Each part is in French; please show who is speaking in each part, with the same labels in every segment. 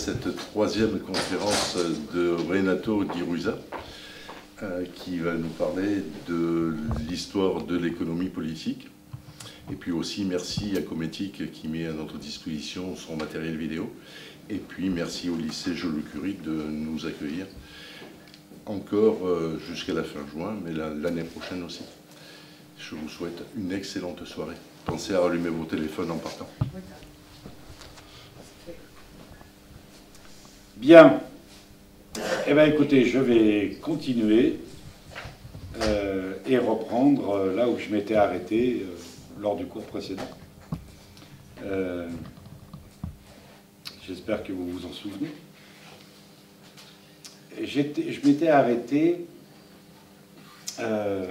Speaker 1: cette troisième conférence de Renato Di Rusa, euh, qui va nous parler de l'histoire de l'économie politique. Et puis aussi, merci à Cométique qui met à notre disposition son matériel vidéo. Et puis, merci au lycée Jules Curie de nous accueillir encore euh, jusqu'à la fin juin, mais l'année prochaine aussi. Je vous souhaite une excellente soirée. Pensez à rallumer vos téléphones en partant.
Speaker 2: Bien. Eh bien, écoutez, je vais continuer euh, et reprendre euh, là où je m'étais arrêté euh, lors du cours précédent. J'espère que vous vous en souvenez. Je m'étais arrêté à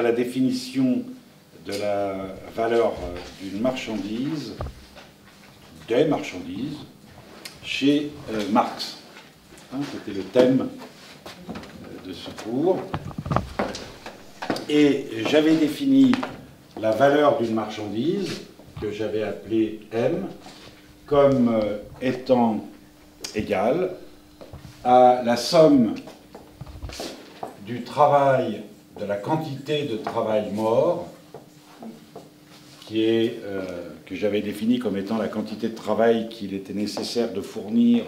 Speaker 2: la définition de la valeur d'une marchandise, des marchandises, chez Marx. Hein, c'était le thème de ce cours. Et j'avais défini la valeur d'une marchandise, que j'avais appelée M, comme euh, étant égale à la somme du travail, de la quantité de travail mort, qui est, euh, que j'avais défini comme étant la quantité de travail qu'il était nécessaire de fournir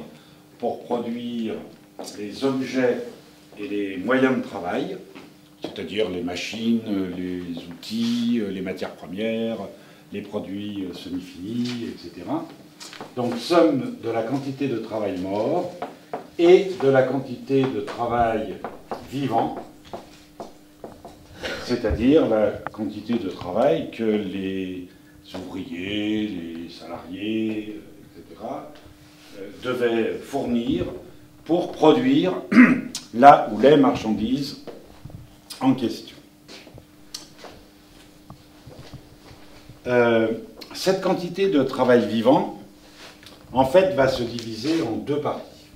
Speaker 2: pour produire les objets et les moyens de travail, c'est-à-dire les machines, les outils, les matières premières, les produits semi-finis, etc. Donc somme de la quantité de travail mort et de la quantité de travail vivant, c'est-à-dire la quantité de travail que les ouvriers, les salariés, etc., devaient fournir pour produire là où les marchandises en question. Euh, cette quantité de travail vivant, en fait, va se diviser en deux parties.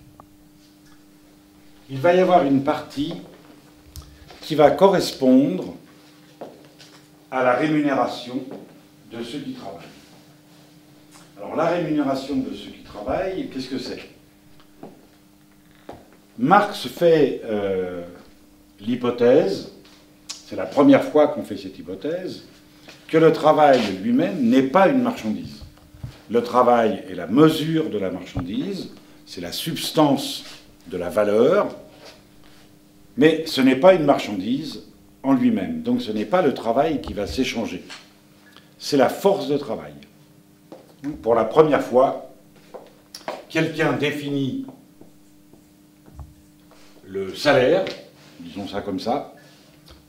Speaker 2: Il va y avoir une partie qui va correspondre à la rémunération de ceux qui travaillent. Alors la rémunération de ceux qui travaillent, qu'est-ce que c'est? Marx fait euh, l'hypothèse, c'est la première fois qu'on fait cette hypothèse, que le travail lui-même n'est pas une marchandise. Le travail est la mesure de la marchandise, c'est la substance de la valeur, mais ce n'est pas une marchandise en lui-même. Donc ce n'est pas le travail qui va s'échanger, c'est la force de travail. Pour la première fois, quelqu'un définit le salaire, disons ça comme ça,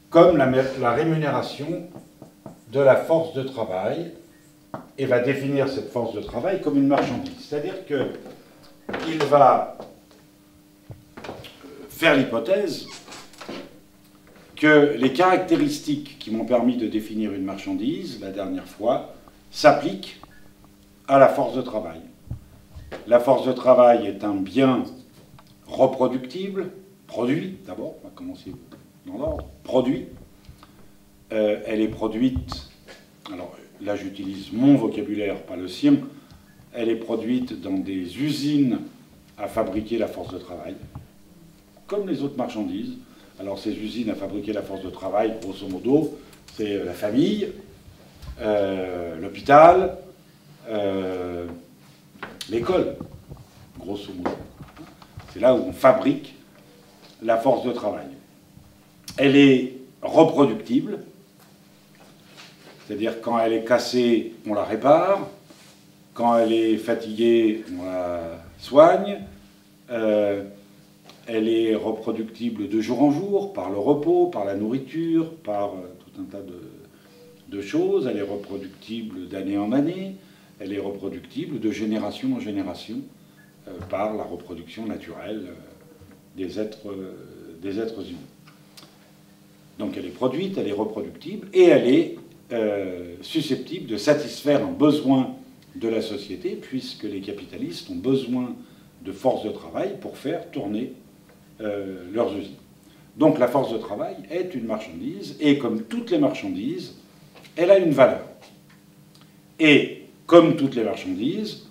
Speaker 2: comme la, rémunération de la force de travail et va définir cette force de travail comme une marchandise. C'est-à-dire qu'il va faire l'hypothèse que les caractéristiques qui m'ont permis de définir une marchandise la dernière fois s'appliquent à la force de travail. La force de travail est un bien reproductible, produit, d'abord, on va commencer dans l'ordre, produit. Euh, elle est produite, alors là j'utilise mon vocabulaire, pas le sien, elle est produite dans des usines à fabriquer la force de travail, comme les autres marchandises. Alors ces usines à fabriquer la force de travail, grosso modo, c'est la famille, euh, l'hôpital, euh, l'école, grosso modo. C'est là où on fabrique la force de travail. Elle est reproductible, c'est-à-dire quand elle est cassée, on la répare, quand elle est fatiguée, on la soigne, euh, elle est reproductible de jour en jour, par le repos, par la nourriture, par euh, tout un tas de, choses, elle est reproductible d'année en année, elle est reproductible de génération en génération euh, par la reproduction naturelle des êtres des êtres humains. Donc elle est produite, elle est reproductible et elle est euh, susceptible de satisfaire un besoin de la société, puisque les capitalistes ont besoin de force de travail pour faire tourner euh, leurs usines. Donc la force de travail est une marchandise, et comme toutes les marchandises, elle a une valeur. Et comme toutes les marchandises,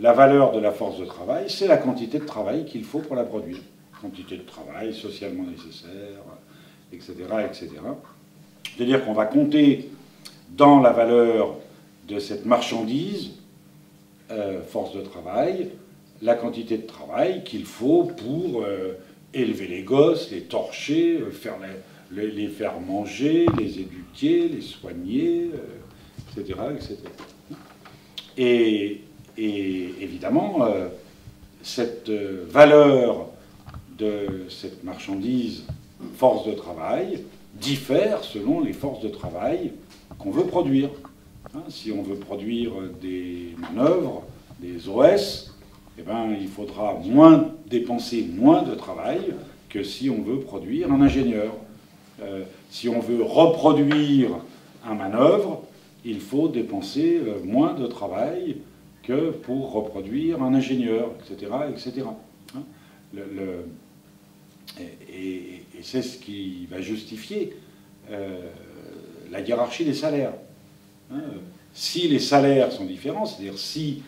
Speaker 2: la valeur de la force de travail, c'est la quantité de travail qu'il faut pour la produire. Quantité de travail socialement nécessaire, etc. etc. C'est-à-dire qu'on va compter dans la valeur de cette marchandise, euh, force de travail, la quantité de travail qu'il faut pour euh, élever les gosses, les torcher, euh, les, faire manger, les éduquer, les soigner, etc., etc. Et, évidemment, cette valeur de cette marchandise, force de travail, diffère selon les forces de travail qu'on veut produire. Hein, si on veut produire des manœuvres, des OS, eh ben, il faudra moins dépenser moins de travail que si on veut produire un ingénieur. Euh, si on veut reproduire un manœuvre, il faut dépenser euh, moins de travail que pour reproduire un ingénieur, etc. etc. Hein, et, c'est ce qui va justifier euh, la hiérarchie des salaires. Hein, si les salaires sont différents, c'est-à-dire si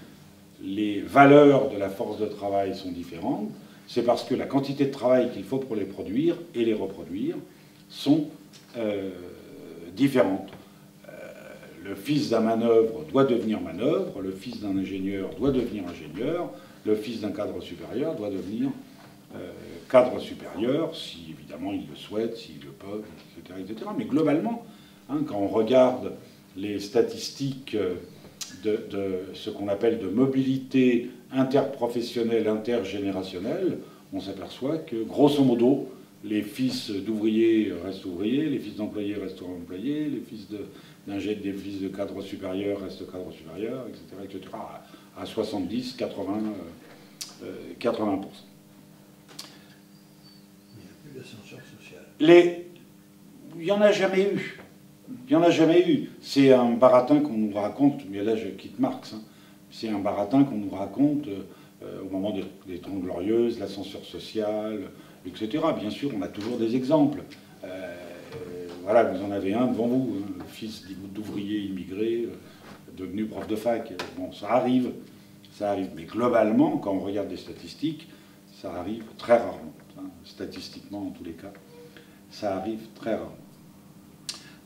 Speaker 2: les valeurs de la force de travail sont différentes, c'est parce que la quantité de travail qu'il faut pour les produire et les reproduire sont euh, différentes. Euh, le fils d'un manœuvre doit devenir manœuvre, le fils d'un ingénieur doit devenir ingénieur, le fils d'un cadre supérieur doit devenir euh, cadre supérieur, si évidemment il le souhaite, s'il le peut, etc., etc. Mais globalement, hein, quand on regarde les statistiques de, ce qu'on appelle de mobilité interprofessionnelle, intergénérationnelle, on s'aperçoit que, grosso modo, les fils d'ouvriers restent ouvriers, les fils d'employés restent employés, les fils de, des fils de cadres supérieurs restent cadres supérieurs, etc., etc., à 70, 80, 80%.
Speaker 3: Il n'y a plus d'ascenseur social.
Speaker 2: Les... Il n'y en a jamais eu. Il n'y en a jamais eu. C'est un baratin qu'on nous raconte, mais là je quitte Marx, hein. c'est un baratin qu'on nous raconte euh, au moment des, Trente Glorieuses, l'ascenseur social, etc. Bien sûr, on a toujours des exemples. Euh, voilà, vous en avez un devant vous, hein, fils d'ouvrier immigré, euh, devenu prof de fac. Bon, ça arrive, ça arrive. Mais globalement, quand on regarde les statistiques, ça arrive très rarement. Hein. statistiquement, en tous les cas, ça arrive très rarement.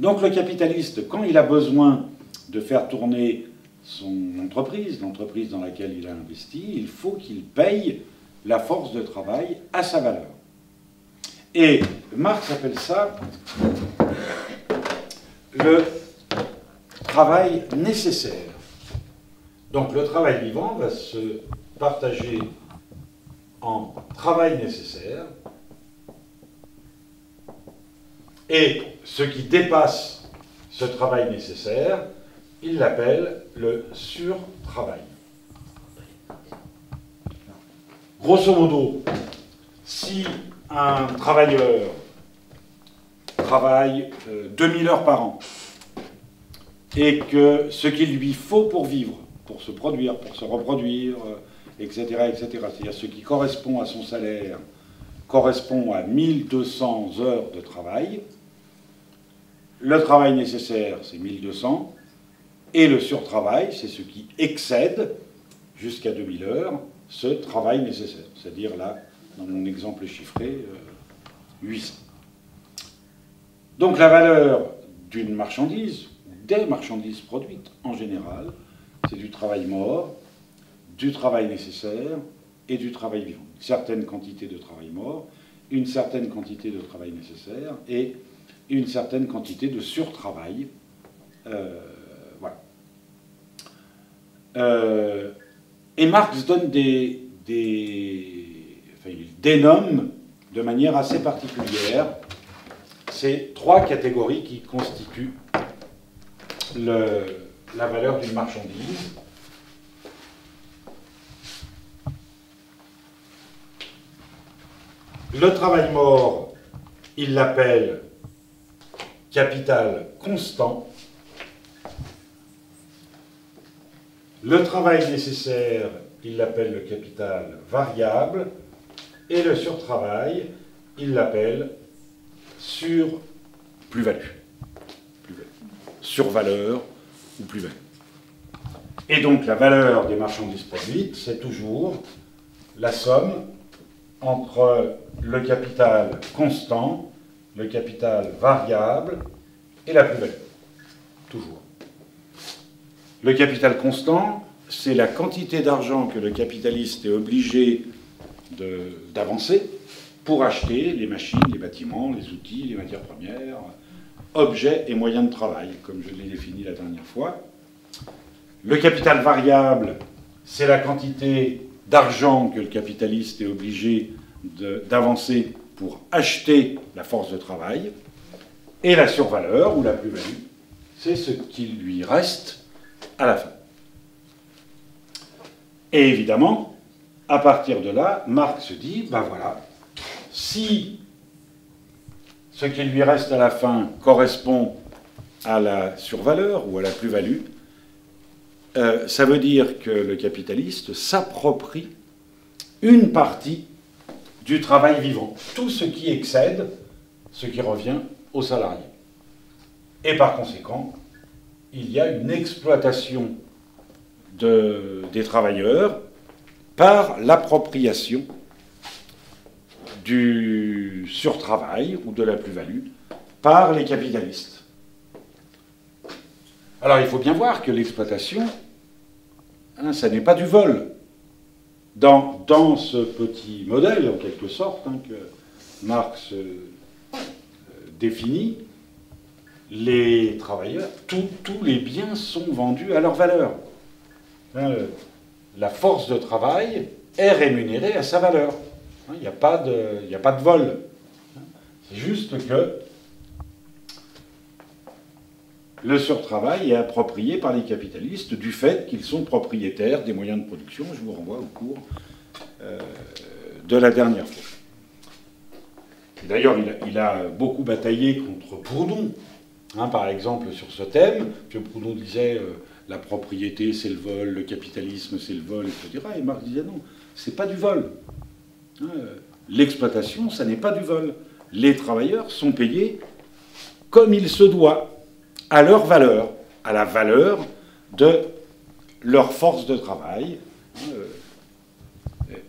Speaker 2: Donc le capitaliste, quand il a besoin de faire tourner son entreprise, l'entreprise dans laquelle il a investi, il faut qu'il paye la force de travail à sa valeur. Et Marx appelle ça le travail nécessaire. Donc le travail vivant va se partager en travail nécessaire et ce qui dépasse ce travail nécessaire, il l'appelle le surtravail. Grosso modo, si un travailleur travaille 2000 euh, heures par an et que ce qu'il lui faut pour vivre, pour se produire, pour se reproduire, etc., euh, etc., c'est-à-dire ce qui correspond à son salaire, correspond à 1200 heures de travail, le travail nécessaire, c'est 1200. Et le surtravail, c'est ce qui excède jusqu'à 2000 heures ce travail nécessaire. C'est-à-dire là, dans mon exemple chiffré, 800. Euh, Donc la valeur d'une marchandise, des marchandises produites en général, c'est du travail mort, du travail nécessaire et du travail vivant. Une certaine quantité de travail mort, une certaine quantité de travail nécessaire et une certaine quantité de surtravail. Euh, voilà. Euh, et Marx donne des, enfin, il dénomme de manière assez particulière ces trois catégories qui constituent la valeur d'une marchandise. Le travail mort, il l'appelle capital constant, le travail nécessaire, il l'appelle le capital variable, et le surtravail, il l'appelle sur plus-value, plus survaleur ou plus-value. Et donc la valeur des marchandises produites, c'est toujours la somme entre le capital constant, le capital variable et la plus-value. Toujours. Le capital constant, c'est la quantité d'argent que le capitaliste est obligé d'avancer pour acheter les machines, les bâtiments, les outils, les matières premières, objets et moyens de travail, comme je l'ai défini la dernière fois. Le capital variable, c'est la quantité d'argent que le capitaliste est obligé d'avancer pour acheter la force de travail. Et la survaleur, ou la plus-value, c'est ce qui lui reste à la fin. Et évidemment, à partir de là, Marx dit, ben voilà, si ce qui lui reste à la fin correspond à la survaleur ou à la plus-value, euh, ça veut dire que le capitaliste s'approprie une partie du travail vivant, tout ce qui excède ce qui revient aux salariés. Et par conséquent, il y a une exploitation des travailleurs par l'appropriation du surtravail ou de la plus-value par les capitalistes. Alors il faut bien voir que l'exploitation, hein, ça n'est pas du vol. Dans, ce petit modèle, en quelque sorte, hein, que Marx euh, définit, les travailleurs, tous les biens sont vendus à leur valeur. Hein, la force de travail est rémunérée à sa valeur. Hein, il n'y a pas de vol. C'est juste que le surtravail est approprié par les capitalistes du fait qu'ils sont propriétaires des moyens de production. Je vous renvoie au cours euh, de la dernière fois. D'ailleurs, il, a beaucoup bataillé contre Proudhon, hein, par exemple, sur ce thème. Proudhon disait euh, la propriété, c'est le vol, le capitalisme, c'est le vol, etc. Et Marx disait non, c'est pas du vol. Hein, l'exploitation, ça n'est pas du vol. Les travailleurs sont payés comme il se doit, à leur valeur, à la valeur de leur force de travail.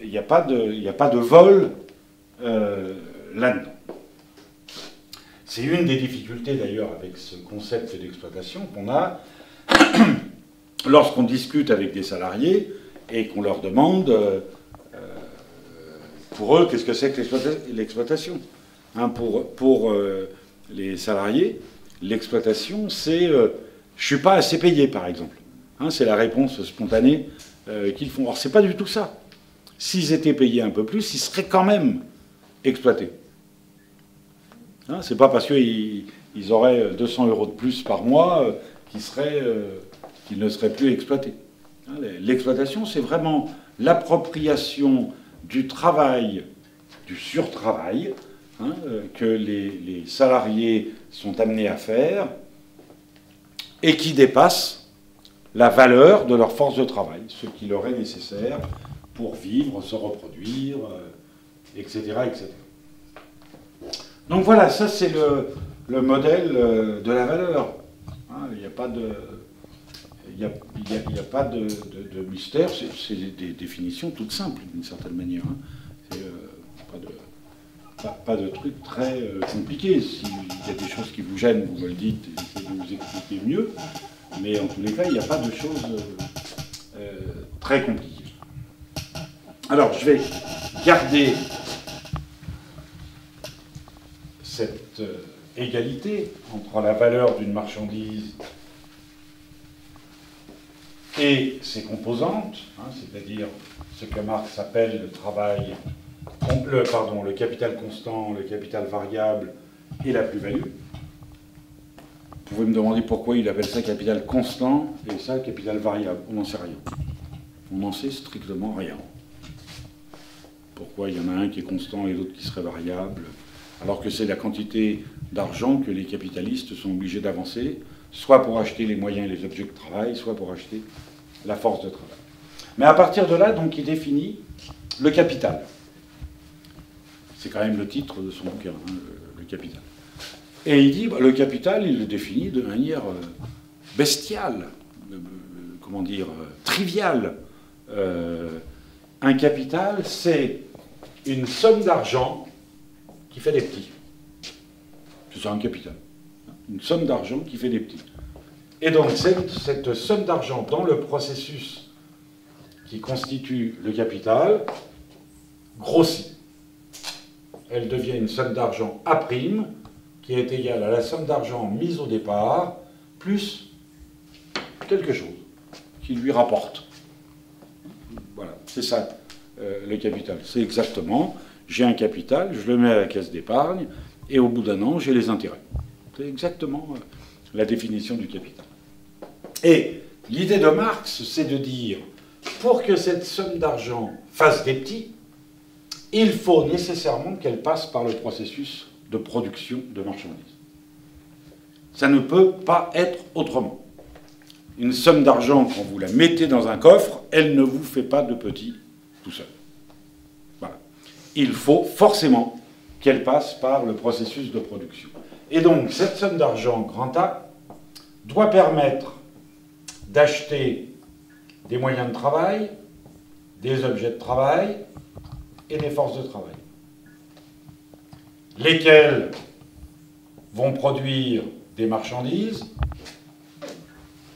Speaker 2: Il n'y a, pas de, vol euh, là-dedans. C'est une des difficultés d'ailleurs avec ce concept d'exploitation qu'on a lorsqu'on discute avec des salariés et qu'on leur demande euh, pour eux, qu'est-ce que c'est que l'exploitation? Hein, Pour, euh, les salariés, l'exploitation, c'est euh, je suis pas assez payé, par exemple. Hein, c'est la réponse spontanée euh, qu'ils font. Or, c'est pas du tout ça. S'ils étaient payés un peu plus, ils seraient quand même exploités. Hein, c'est pas parce qu'ils ils auraient 200 euros de plus par mois qu'ils qu'ils ne seraient plus exploités. Hein, l'exploitation, c'est vraiment l'appropriation du travail, du surtravail, hein, euh, que les, salariés sont amenés à faire et qui dépasse la valeur de leur force de travail, ce qui leur est nécessaire pour vivre, se reproduire, etc., euh, etc. Donc voilà, ça c'est le, modèle euh, de la valeur. Hein, il n'y a pas de mystère, c'est des définitions toutes simples d'une certaine manière. Hein. Trucs très euh, compliqués. S'il y a des choses qui vous gênent, vous me le dites, essayez de vous expliquer mieux. Mais en tous les cas, il n'y a pas de choses euh, très compliquées. Alors, je vais garder cette égalité entre la valeur d'une marchandise et ses composantes, hein, c'est-à-dire ce que Marx appelle le travail, le, capital constant, le capital variable et la plus-value. Vous pouvez me demander pourquoi il appelle ça capital constant et ça capital variable. On n'en sait rien. On n'en sait strictement rien. Pourquoi il y en a un qui est constant et l'autre qui serait variable, alors que c'est la quantité d'argent que les capitalistes sont obligés d'avancer soit pour acheter les moyens et les objets de travail, soit pour acheter la force de travail. Mais à partir de là, donc, il définit le capital. C'est quand même le titre de son bouquin, hein, le, capital. Et il dit, bah, le capital, il le définit de manière euh, bestiale, euh, comment dire, trivial. un capital, c'est une somme d'argent qui fait des petits. C'est ça un capital. Une somme d'argent qui fait des petits. Et donc cette somme d'argent dans le processus qui constitue le capital grossit. Elle devient une somme d'argent A' qui est égale à la somme d'argent mise au départ plus quelque chose qui lui rapporte. Voilà, c'est ça euh, le capital. C'est exactement, j'ai un capital, je le mets à la caisse d'épargne, et au bout d'un an, j'ai les intérêts. C'est exactement euh, la définition du capital. Et l'idée de Marx, c'est de dire, pour que cette somme d'argent fasse des petits, il faut nécessairement qu'elle passe par le processus de production de marchandises. Ça ne peut pas être autrement. Une somme d'argent, quand vous la mettez dans un coffre, elle ne vous fait pas de petits tout seul. Voilà. Il faut forcément qu'elle passe par le processus de production. Et donc, cette somme d'argent grand A doit permettre d'acheter des moyens de travail, des objets de travail et des forces de travail, lesquels vont produire des marchandises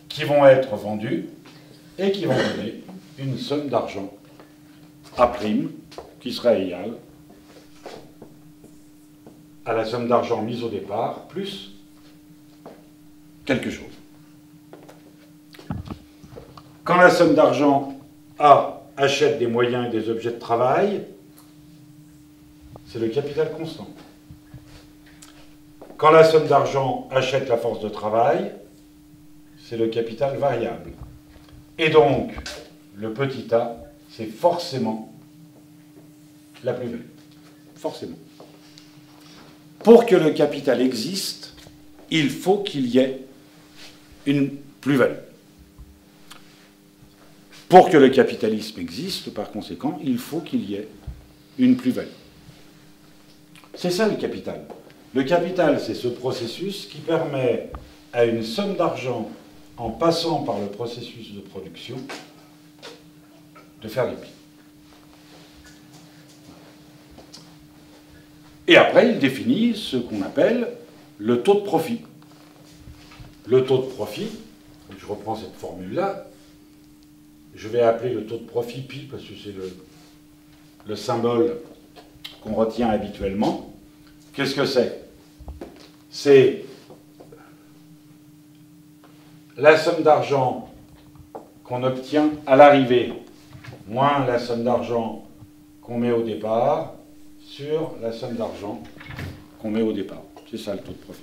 Speaker 2: qui vont être vendues et qui vont donner une somme d'argent à prime qui sera égale à la somme d'argent mise au départ plus quelque chose. Quand la somme d'argent A achète des moyens et des objets de travail, c'est le capital constant. Quand la somme d'argent achète la force de travail, c'est le capital variable. Et donc, le petit a, c'est forcément la plus-value. Forcément. Pour que le capital existe, il faut qu'il y ait une plus-value. Pour que le capitalisme existe, par conséquent, il faut qu'il y ait une plus-value. C'est ça le capital. Le capital, c'est ce processus qui permet à une somme d'argent, en passant par le processus de production, de faire des prix. Et après, il définit ce qu'on appelle le taux de profit. Le taux de profit, je reprends cette formule-là, je vais appeler le taux de profit pi parce que c'est le, symbole qu'on retient habituellement. Qu'est-ce que c'est? C'est la somme d'argent qu'on obtient à l'arrivée, moins la somme d'argent qu'on met au départ, sur la somme d'argent qu'on met au départ. C'est ça le taux de profit.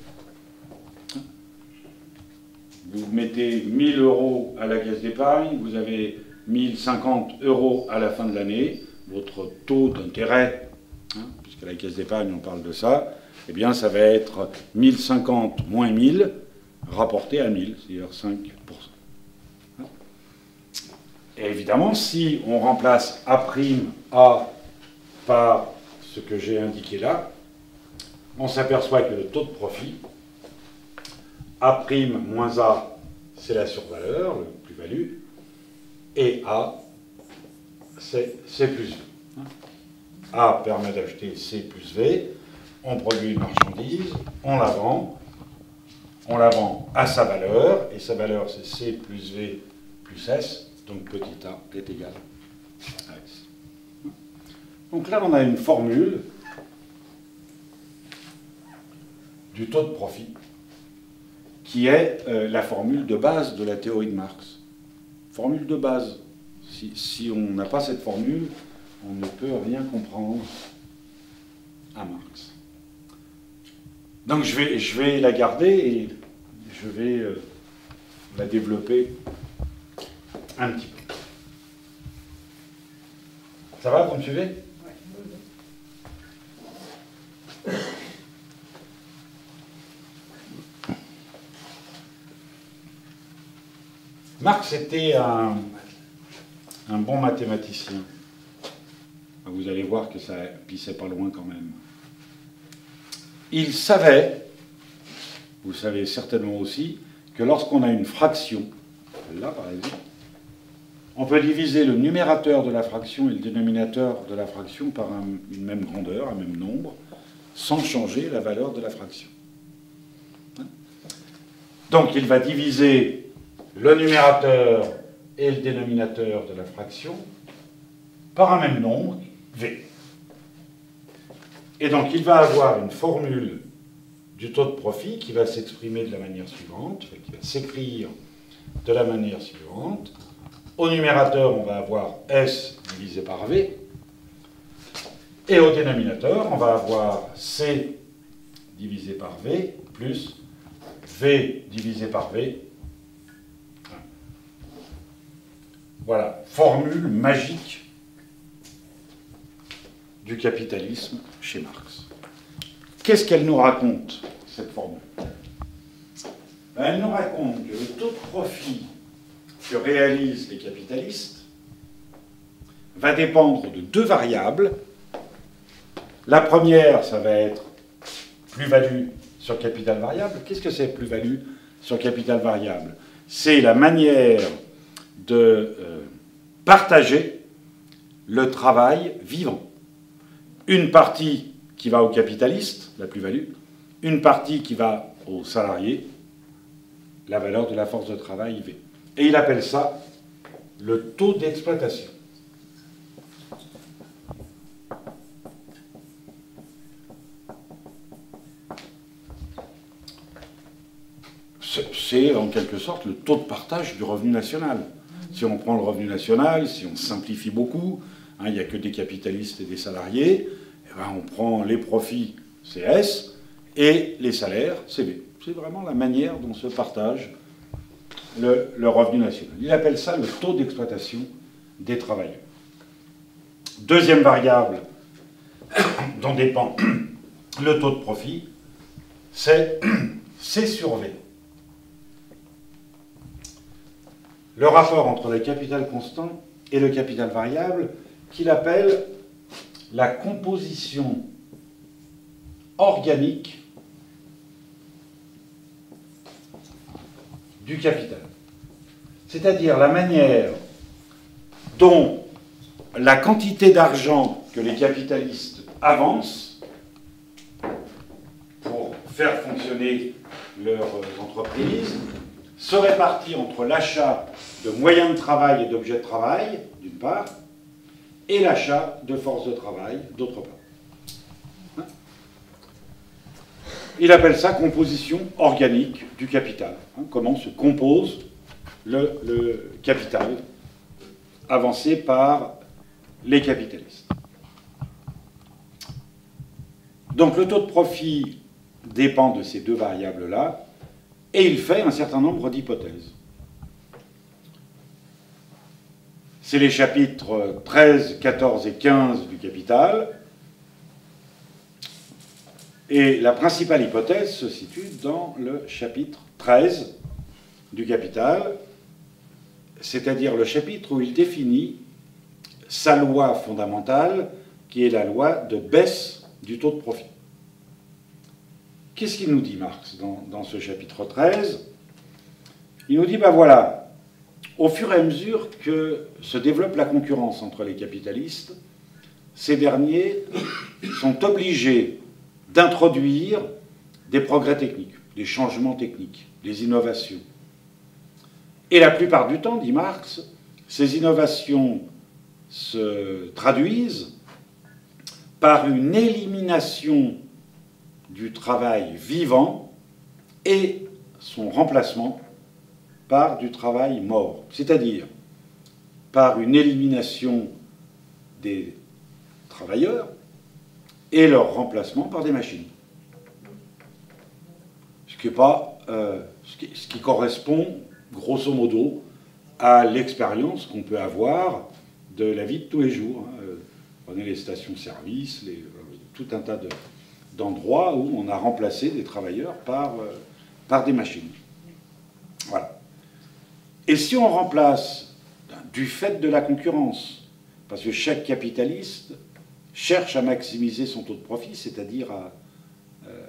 Speaker 2: Vous mettez 1000 euros à la caisse d'épargne, vous avez 1050 euros à la fin de l'année, votre taux d'intérêt, la caisse d'épargne on parle de ça, eh bien ça va être 1050 moins 1000 rapporté à 1000, c'est-à-dire 5%. Hein. Et évidemment, si on remplace A' A par ce que j'ai indiqué là, on s'aperçoit que le taux de profit, A' moins A, c'est la survaleur, le plus-value, et A, c'est plus V. A permet d'acheter C plus V, on produit une marchandise, on la vend, on la vend à sa valeur, et sa valeur c'est C plus V plus S, donc petit a est égal à S. Donc là, on a une formule du taux de profit qui est euh, la formule de base de la théorie de Marx. Formule de base. Si, on n'a pas cette formule, on ne peut rien comprendre à Marx. Donc je vais, je vais la garder et je vais euh, la développer un petit peu. Ça va, vous me suivez? Marx était un, bon mathématicien. Vous allez voir que ça pissait pas loin quand même. Il savait, vous savez certainement aussi, que lorsqu'on a une fraction, là par exemple, on peut diviser le numérateur de la fraction et le dénominateur de la fraction par une même grandeur, un même nombre, sans changer la valeur de la fraction. Donc il va diviser le numérateur et le dénominateur de la fraction par un même nombre, V. Et donc il va avoir une formule du taux de profit qui va s'exprimer de la manière suivante, qui va s'écrire de la manière suivante. Au numérateur, on va avoir S divisé par V. Et au dénominateur, on va avoir C divisé par V plus V divisé par V. Voilà, formule magique du capitalisme chez Marx. Qu'est-ce qu'elle nous raconte, cette formule? Elle nous raconte que le taux de profit que réalisent les capitalistes va dépendre de deux variables. La première, ça va être plus-value sur capital variable. Qu'est-ce que c'est plus-value sur capital variable? C'est la manière de euh, partager le travail vivant. Une partie qui va aux capitalistes, la plus-value, une partie qui va aux salariés, la valeur de la force de travail IV. Et il appelle ça le taux d'exploitation. C'est en quelque sorte le taux de partage du revenu national. Si on prend le revenu national, si on simplifie beaucoup, hein, il n'y a que des capitalistes et des salariés, eh ben, on prend les profits CS et les salaires CB. C'est vraiment la manière dont se partage le, revenu national. Il appelle ça le taux d'exploitation des travailleurs. Deuxième variable dont dépend le taux de profit, c'est C sur V. Le rapport entre le capital constant et le capital variable qu'il appelle la composition organique du capital. C'est-à-dire la manière dont la quantité d'argent que les capitalistes avancent pour faire fonctionner leurs entreprises se répartit entre l'achat de moyens de travail et d'objets de travail, d'une part, et l'achat de forces de travail, d'autre part. Il appelle ça composition organique du capital. Hein, comment se compose le, capital avancé par les capitalistes. Donc le taux de profit dépend de ces deux variables-là, et il fait un certain nombre d'hypothèses. C'est les chapitres 13, 14 et 15 du Capital, et la principale hypothèse se situe dans le chapitre 13 du Capital, c'est-à-dire le chapitre où il définit sa loi fondamentale, qui est la loi de baisse du taux de profit. Qu'est-ce qu'il nous dit Marx dans, ce chapitre 13 Il nous dit, ben voilà, au fur et à mesure que se développe la concurrence entre les capitalistes, ces derniers sont obligés d'introduire des progrès techniques, des changements techniques, des innovations. Et la plupart du temps, dit Marx, ces innovations se traduisent par une élimination du travail vivant et son remplacement par du travail mort, c'est-à-dire par une élimination des travailleurs et leur remplacement par des machines. Ce qui, pas, euh, ce qui, correspond grosso modo à l'expérience qu'on peut avoir de la vie de tous les jours. Hein. Euh, prenez les stations-service, euh, tout un tas d'endroits où on a remplacé des travailleurs par, par des machines. Voilà. Et si on remplace du fait de la concurrence, parce que chaque capitaliste cherche à maximiser son taux de profit, c'est-à-dire à, euh,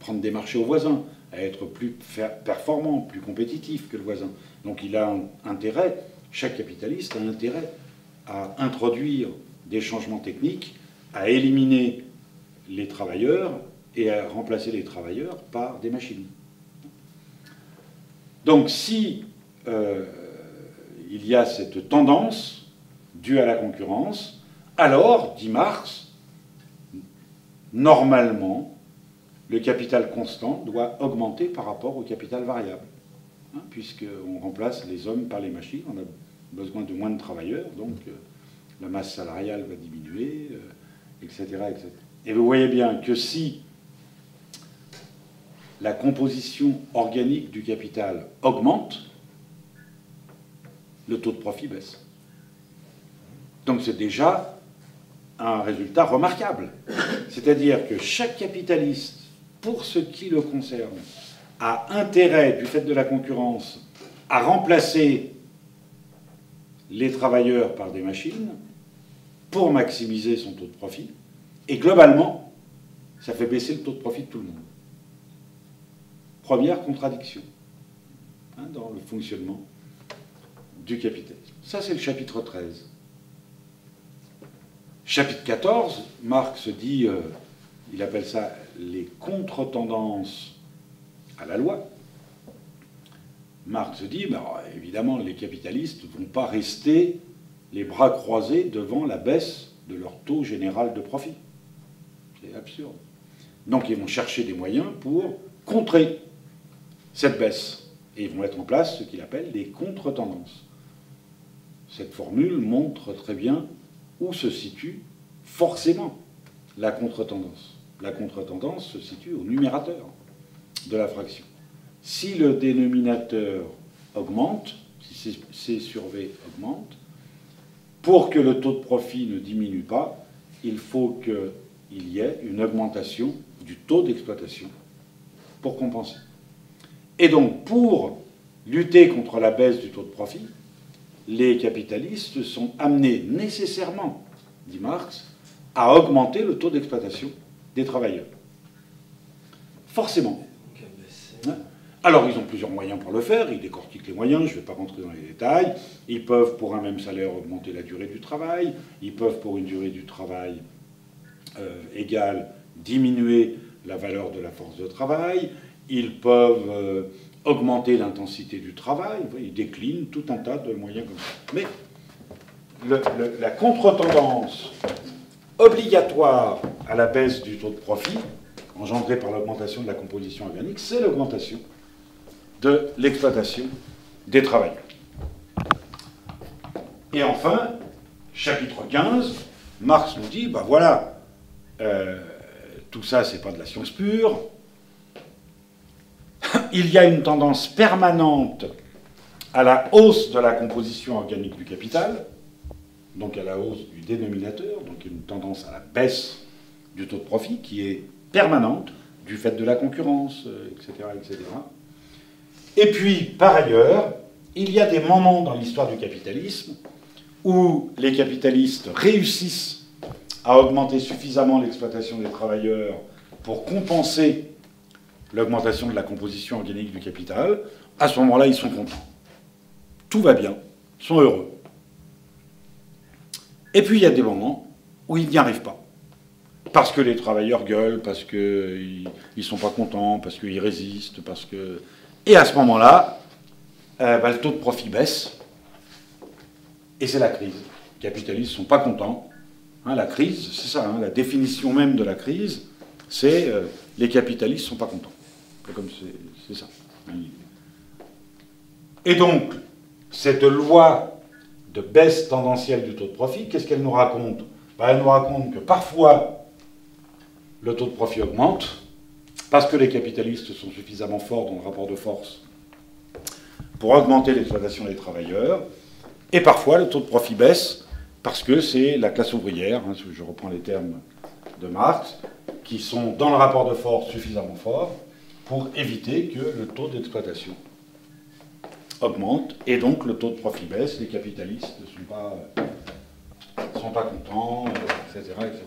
Speaker 2: prendre des marchés aux voisins, à être plus performant, plus compétitif que le voisin. Donc il a intérêt, chaque capitaliste a intérêt à introduire des changements techniques, à éliminer les travailleurs et à remplacer les travailleurs par des machines. Donc si euh, il y a cette tendance due à la concurrence, alors, dit Marx, normalement, le capital constant doit augmenter par rapport au capital variable, hein, puisqu'on remplace les hommes par les machines, on a besoin de moins de travailleurs, donc euh, la masse salariale va diminuer, etc., euh, etc. Et vous voyez bien que si la composition organique du capital augmente, le taux de profit baisse. Donc c'est déjà un résultat remarquable. C'est-à-dire que chaque capitaliste, pour ce qui le concerne, a intérêt, du fait de la concurrence, à remplacer les travailleurs par des machines pour maximiser son taux de profit. Et globalement, ça fait baisser le taux de profit de tout le monde. Première contradiction hein, dans le fonctionnement du capitalisme. Ça, c'est le chapitre 13. Chapitre 14, Marx dit, euh, il appelle ça les contre-tendances à la loi. Marx dit, bah, évidemment, les capitalistes ne vont pas rester les bras croisés devant la baisse de leur taux général de profit. C'est absurde. Donc ils vont chercher des moyens pour contrer cette baisse. Et ils vont mettre en place ce qu'il appelle des contre-tendances. Cette formule montre très bien où se situe forcément la contre-tendance. La contre-tendance se situe au numérateur de la fraction. Si le dénominateur augmente, si C sur V augmente, pour que le taux de profit ne diminue pas, il faut qu'il y ait une augmentation du taux d'exploitation pour compenser. Et donc, pour lutter contre la baisse du taux de profit, les capitalistes sont amenés nécessairement, dit Marx, à augmenter le taux d'exploitation des travailleurs. Forcément. Hein Alors, ils ont plusieurs moyens pour le faire. Ils décortiquent les moyens. Je ne vais pas rentrer dans les détails. Ils peuvent, pour un même salaire, augmenter la durée du travail. Ils peuvent, pour une durée du travail euh, égale, diminuer la valeur de la force de travail. Ils peuvent euh, augmenter l'intensité du travail. Ils déclinent tout un tas de moyens comme ça. Mais la contre-tendance obligatoire à la baisse du taux de profit, engendrée par l'augmentation de la composition organique, c'est l'augmentation de l'exploitation des travailleurs. Et enfin, chapitre 15, Marx nous dit, ben voilà, euh, tout ça, c'est pas de la science pure. Il y a une tendance permanente à la hausse de la composition organique du capital, donc à la hausse du dénominateur, donc une tendance à la baisse du taux de profit qui est permanente du fait de la concurrence, etc., euh, etc. Et puis, par ailleurs, il y a des moments dans l'histoire du capitalisme où les capitalistes réussissent à augmenter suffisamment l'exploitation des travailleurs pour compenser l'augmentation de la composition organique du capital. À ce moment-là, ils sont contents. Tout va bien, ils sont heureux. Et puis il y a des moments où ils n'y arrivent pas. Parce que les travailleurs gueulent, parce qu'ils ne sont pas contents, parce qu'ils résistent, parce que... Et à ce moment-là, euh, bah, le taux de profit baisse. Et c'est la crise. Les capitalistes ne sont pas contents. Hein, la crise, c'est ça, hein, la définition même de la crise, c'est euh, les capitalistes ne sont pas contents. C'est ça. Et donc, cette loi de baisse tendancielle du taux de profit, qu'est-ce qu'elle nous raconte? Ben, Elle nous raconte que parfois le taux de profit augmente, parce que les capitalistes sont suffisamment forts dans le rapport de force pour augmenter l'exploitation des travailleurs, et parfois le taux de profit baisse, parce que c'est la classe ouvrière, hein, je reprends les termes de Marx, qui sont dans le rapport de force suffisamment forts pour éviter que le taux d'exploitation augmente et donc le taux de profit baisse, les capitalistes ne sont pas, contents, etc. etc.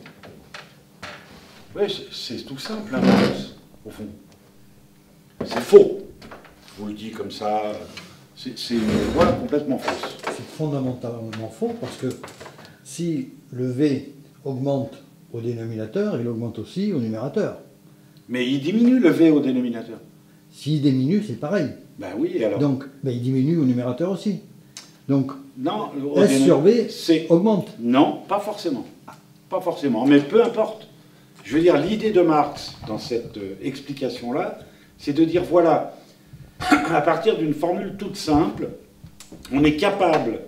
Speaker 2: Oui, c'est tout simple, hein, au fond. C'est faux. Je vous le dis comme ça, c'est une voie complètement fausse.
Speaker 3: C'est fondamentalement faux parce que si le V augmente au dénominateur, il augmente aussi au numérateur.
Speaker 2: Mais il diminue le V au dénominateur.
Speaker 3: S'il diminue, c'est pareil.
Speaker 2: Ben oui, alors.
Speaker 3: Donc, ben, il diminue au numérateur aussi. Donc,
Speaker 2: non,
Speaker 3: S sur V
Speaker 2: c'est
Speaker 3: augmente.
Speaker 2: Non, pas forcément. Pas forcément, mais peu importe. Je veux dire, l'idée de Marx dans cette euh, explication-là, c'est de dire voilà, à partir d'une formule toute simple, on est capable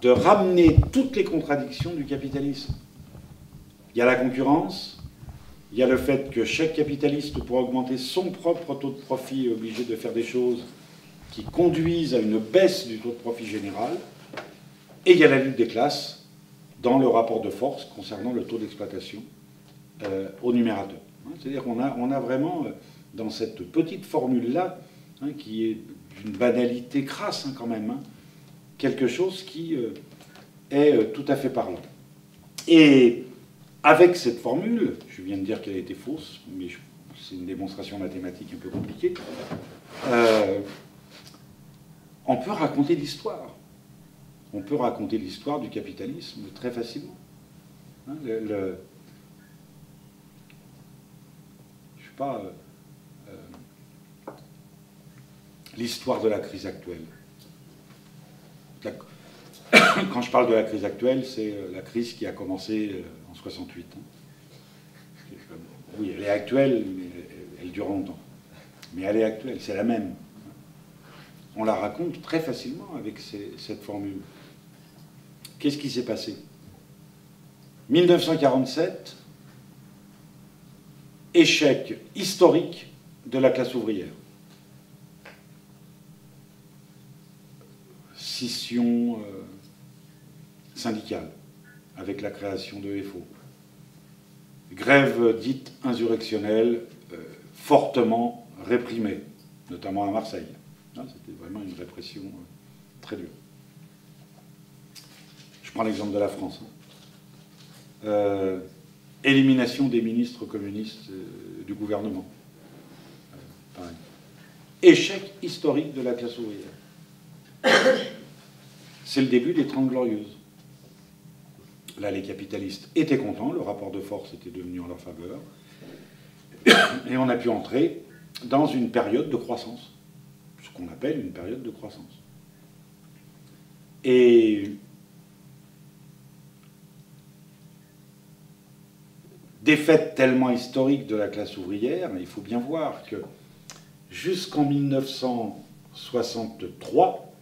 Speaker 2: de ramener toutes les contradictions du capitalisme. Il y a la concurrence, il y a le fait que chaque capitaliste, pour augmenter son propre taux de profit, est obligé de faire des choses qui conduisent à une baisse du taux de profit général, et il y a la lutte des classes dans le rapport de force concernant le taux d'exploitation euh, au numérateur. Hein, C'est-à-dire qu'on a, vraiment, euh, dans cette petite formule-là, hein, qui est d'une banalité crasse hein, quand même, quelque chose qui euh, est euh, tout à fait parlant. Et avec cette formule, je viens de dire qu'elle était fausse, mais c'est une démonstration mathématique un peu compliquée, euh, on peut raconter l'histoire. On peut raconter l'histoire du capitalisme très facilement. Hein, le- le- je sais pas, euh, euh, l'histoire de la crise actuelle. Quand je parle de la crise actuelle, c'est la crise qui a commencé en 68. hein. Oui, elle est actuelle, mais elle- dure longtemps. Mais elle est actuelle, c'est la même. On la raconte très facilement avec cette formule. Qu'est-ce qui s'est passé? 1947, échec historique de la classe ouvrière. Scission euh, syndicale avec la création de FO. Grève dite insurrectionnelle, euh, fortement réprimée, notamment à Marseille. Hein, C'était vraiment une répression euh, très dure. Je prends l'exemple de la France. hein. Euh, élimination des ministres communistes du gouvernement. Échec historique de la classe ouvrière. C'est le début des Trente Glorieuses. Là, les capitalistes étaient contents, le rapport de force était devenu en leur faveur, et on a pu entrer dans une période de croissance, ce qu'on appelle une période de croissance. Et défaite tellement historique de la classe ouvrière, il faut bien voir que jusqu'en 1963,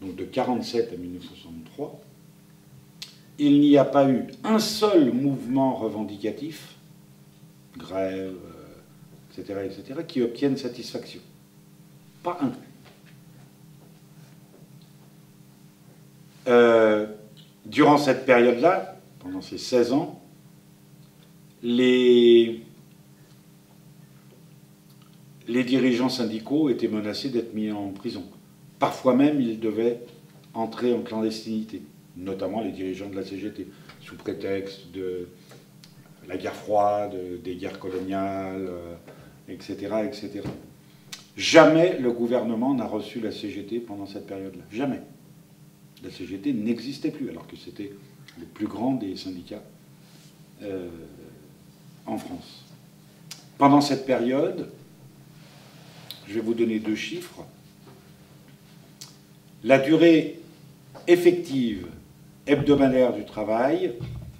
Speaker 2: donc de 47 à 1963, il n'y a pas eu un seul mouvement revendicatif, grève, euh, etc., etc., qui obtienne satisfaction. Pas un. Euh, durant cette période-là, pendant ces 16 ans, les dirigeants syndicaux étaient menacés d'être mis en prison. Parfois même, ils devaient entrer en clandestinité, notamment les dirigeants de la CGT, sous prétexte de la guerre froide, des guerres coloniales, euh, etc., etc. Jamais le gouvernement n'a reçu la CGT pendant cette période-là. Jamais. La CGT n'existait plus, alors que c'était le plus grand des syndicats euh, en France. Pendant cette période, je vais vous donner deux chiffres. La durée effective hebdomadaire du travail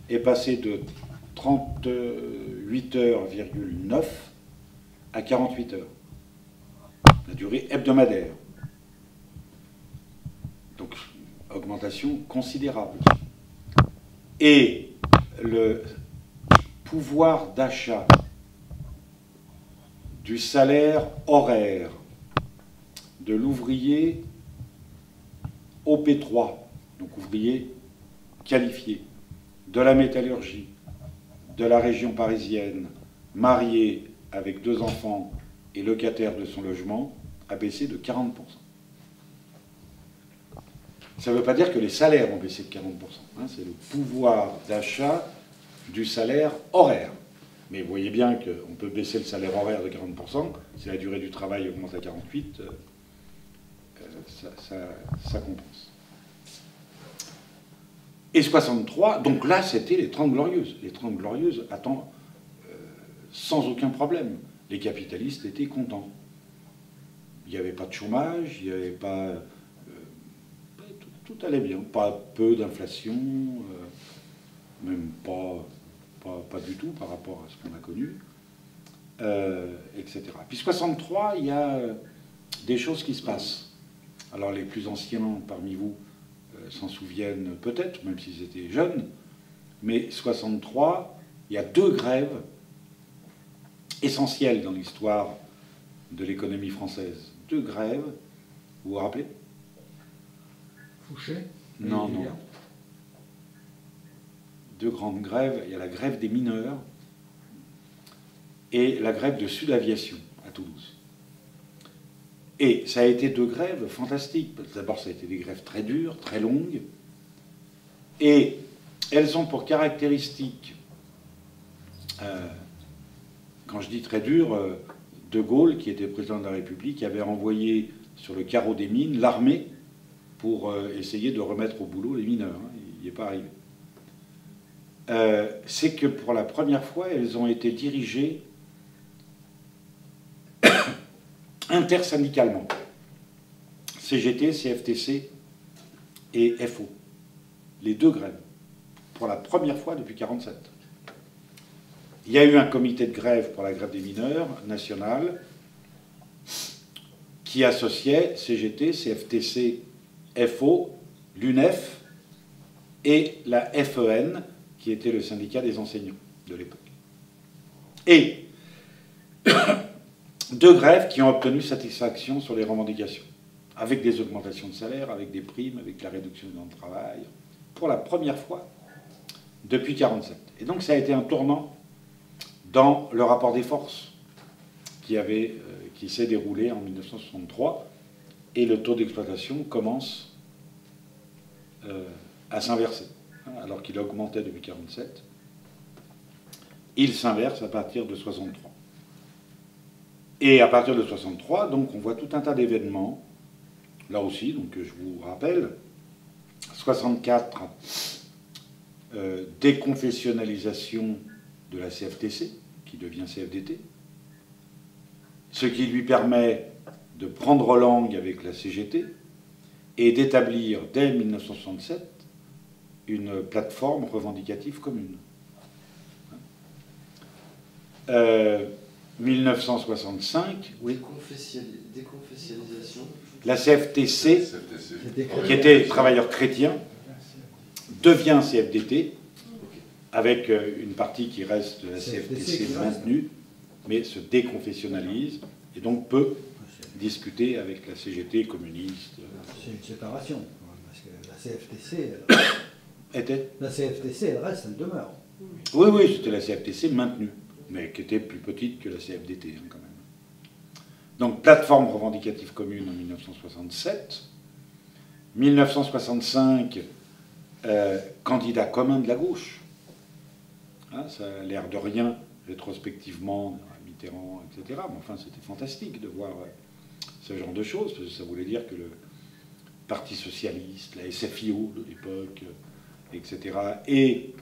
Speaker 2: est passée de 38 heures,9 à 48 heures. La durée hebdomadaire. Donc, augmentation considérable. Et le pouvoir d'achat du salaire horaire de l'ouvrier OP3, donc ouvrier qualifié, de la métallurgie, de la région parisienne, marié avec deux enfants et locataire de son logement, a baissé de 40%. Ça ne veut pas dire que les salaires ont baissé de 40%. hein, c'est le pouvoir d'achat du salaire horaire. Mais vous voyez bien qu'on peut baisser le salaire horaire de 40%, si la durée du travail augmente à 48, euh, ça, ça, compense. Et 63, donc là, c'était les 30 glorieuses. Les 30 glorieuses, attends, euh, sans aucun problème. Les capitalistes étaient contents. Il n'y avait pas de chômage, il n'y avait pas... Euh, tout, allait bien. Pas peu d'inflation, même pas pas, du tout par rapport à ce qu'on a connu, euh, etc. Puis 63, il y a euh, des choses qui se passent. Alors les plus anciens parmi vous euh, s'en souviennent peut-être, même s'ils étaient jeunes, mais 63, il y a deux grèves essentielles dans l'histoire de l'économie française. Deux grèves, vous vous rappelez?
Speaker 3: Fouché?
Speaker 2: Non, non deux grandes grèves. Il y a la grève des mineurs et la grève de Sud Aviation à Toulouse. Et ça a été deux grèves fantastiques. D'abord, ça a été des grèves très dures, très longues. Et elles ont pour caractéristique, euh, quand je dis très dures, euh, De Gaulle, qui était président de la République, avait envoyé sur le carreau des mines l'armée pour euh, essayer de remettre au boulot les mineurs. Hein. Il n'y est pas arrivé. C'est que pour la première fois, elles ont été dirigées intersyndicalement. CGT, CFTC et FO. Les deux grèves. Pour la première fois depuis 1947. Il y a eu un comité de grève pour la grève des mineurs national qui associait CGT, CFTC, FO, l'UNEF et la FEN, qui était le syndicat des enseignants de l'époque. Et deux grèves qui ont obtenu satisfaction sur les revendications, avec des augmentations de salaire, avec des primes, avec la réduction du temps de travail, pour la première fois depuis 1947. Et donc ça a été un tournant dans le rapport des forces qui, euh, s'est déroulé en 1963, et le taux d'exploitation commence euh, à s'inverser alors qu'il augmentait depuis 1947. Il s'inverse à partir de 63. Et à partir de 63, donc, on voit tout un tas d'événements. Là aussi, donc, je vous rappelle, 64, euh, déconfessionnalisation de la CFTC, qui devient CFDT, ce qui lui permet de prendre langue avec la CGT et d'établir dès 1967 une plateforme revendicative commune. 1965,
Speaker 4: euh, oui. Déconfessialisation.
Speaker 2: La CFTC, qui était travailleur chrétien, devient CFDT, avec euh, une partie qui reste la CFTC maintenue, mais se déconfessionnalise et donc peut discuter avec la CGT communiste.
Speaker 3: C'est une séparation, parce que la CFTC.
Speaker 2: La
Speaker 3: CFTC, elle reste, elle demeure.
Speaker 2: Oui, oui, c'était la CFTC maintenue, mais qui était plus petite que la CFDT hein, quand même. Donc plateforme revendicative commune en 1967. 1965, euh, candidat commun de la gauche. Hein, ça a l'air de rien rétrospectivement, Mitterrand, etc. Mais enfin, c'était fantastique de voir euh, ce genre de choses, parce que ça voulait dire que le Parti socialiste, la SFIO de l'époque, etc. Et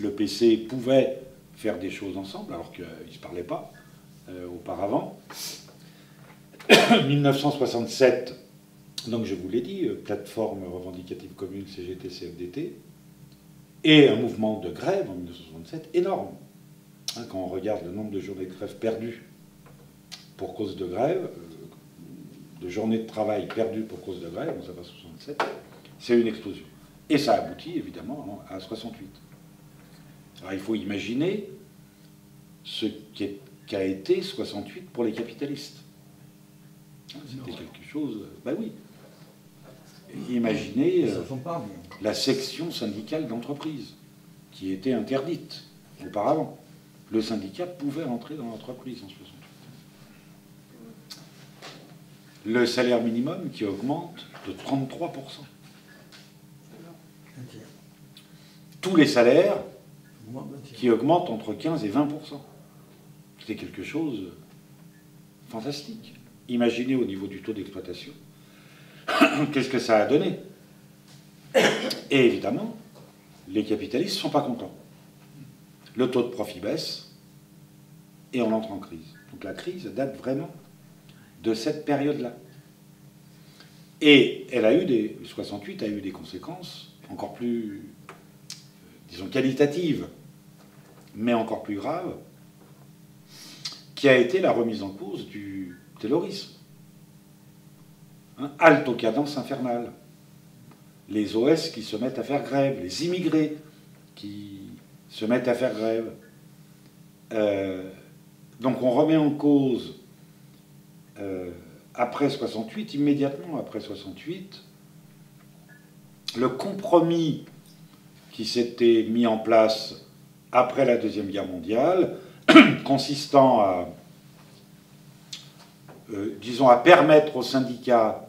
Speaker 2: le PC pouvait faire des choses ensemble, alors qu'ils ne se parlaient pas euh, auparavant. 1967, donc je vous l'ai dit, euh, plateforme revendicative commune CGT-CFDT, et un mouvement de grève en 1967 énorme. Hein, quand on regarde le nombre de journées de grève perdues pour cause de grève, euh, de journées de travail perdues pour cause de grève, ça va 67, c'est une explosion. Et ça aboutit évidemment à 68. Alors il faut imaginer ce qu'a été 68 pour les capitalistes. Hein, c'était quelque chose. Ben oui. Imaginez euh, la section syndicale d'entreprise qui était interdite auparavant. Le syndicat pouvait entrer dans l'entreprise en 68. Le salaire minimum qui augmente de 33% tous les salaires qui augmente entre 15 et 20% C'était quelque chose de fantastique. Imaginez au niveau du taux d'exploitation, qu'est-ce que ça a donné? Et évidemment, les capitalistes ne sont pas contents. Le taux de profit baisse et on entre en crise. Donc la crise date vraiment de cette période-là. Et elle a eu des. 68 a eu des conséquences encore plus, disons, qualitatives, mais encore plus graves, qui a été la remise en cause du terrorisme. Hein, halte aux cadences infernales. Les OS qui se mettent à faire grève, les immigrés qui se mettent à faire grève. Euh, donc on remet en cause, euh, après 68, immédiatement après 68, le compromis qui s'était mis en place après la Deuxième Guerre mondiale, consistant à, euh, disons, à permettre aux syndicats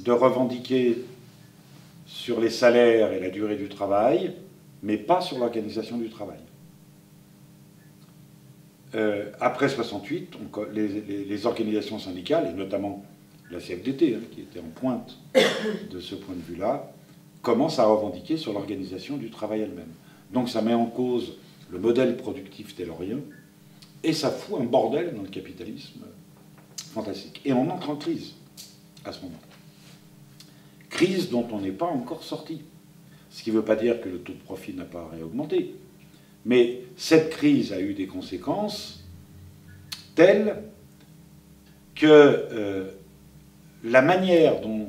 Speaker 2: de revendiquer sur les salaires et la durée du travail, mais pas sur l'organisation du travail. Euh, après 68, les, organisations syndicales, et notamment la CFDT, hein, qui était en pointe de ce point de vue-là, commencent à revendiquer sur l'organisation du travail elle-même. Donc ça met en cause le modèle productif taylorien, et ça fout un bordel dans le capitalisme fantastique. Et on entre en crise à ce moment. Crise dont on n'est pas encore sorti. Ce qui ne veut pas dire que le taux de profit n'a pas réaugmenté. Mais cette crise a eu des conséquences telles que euh, la manière dont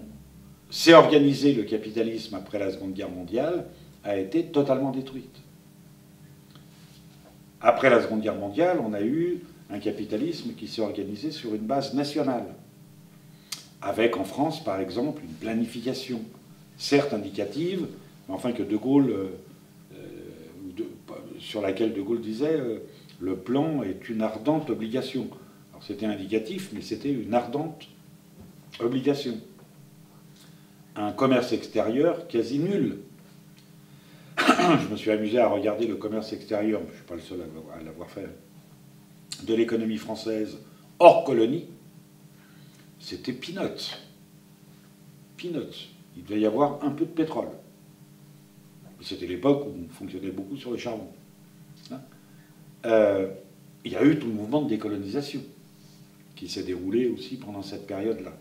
Speaker 2: s'est organisé le capitalisme après la Seconde Guerre mondiale a été totalement détruite. Après la Seconde Guerre mondiale, on a eu un capitalisme qui s'est organisé sur une base nationale, avec en France, par exemple, une planification, certes indicative, mais enfin que De Gaulle euh, sur laquelle De Gaulle disait euh, le plan est une ardente obligation. Alors c'était indicatif, mais c'était une ardente obligation. Un commerce extérieur quasi nul. je me suis amusé à regarder le commerce extérieur, je ne suis pas le seul à l'avoir fait, de l'économie française hors colonie. C'était peanuts. Peanuts. Il devait y avoir un peu de pétrole. C'était l'époque où on fonctionnait beaucoup sur le charbon. Euh, il y a eu tout le mouvement de décolonisation qui s'est déroulé aussi pendant cette période-là.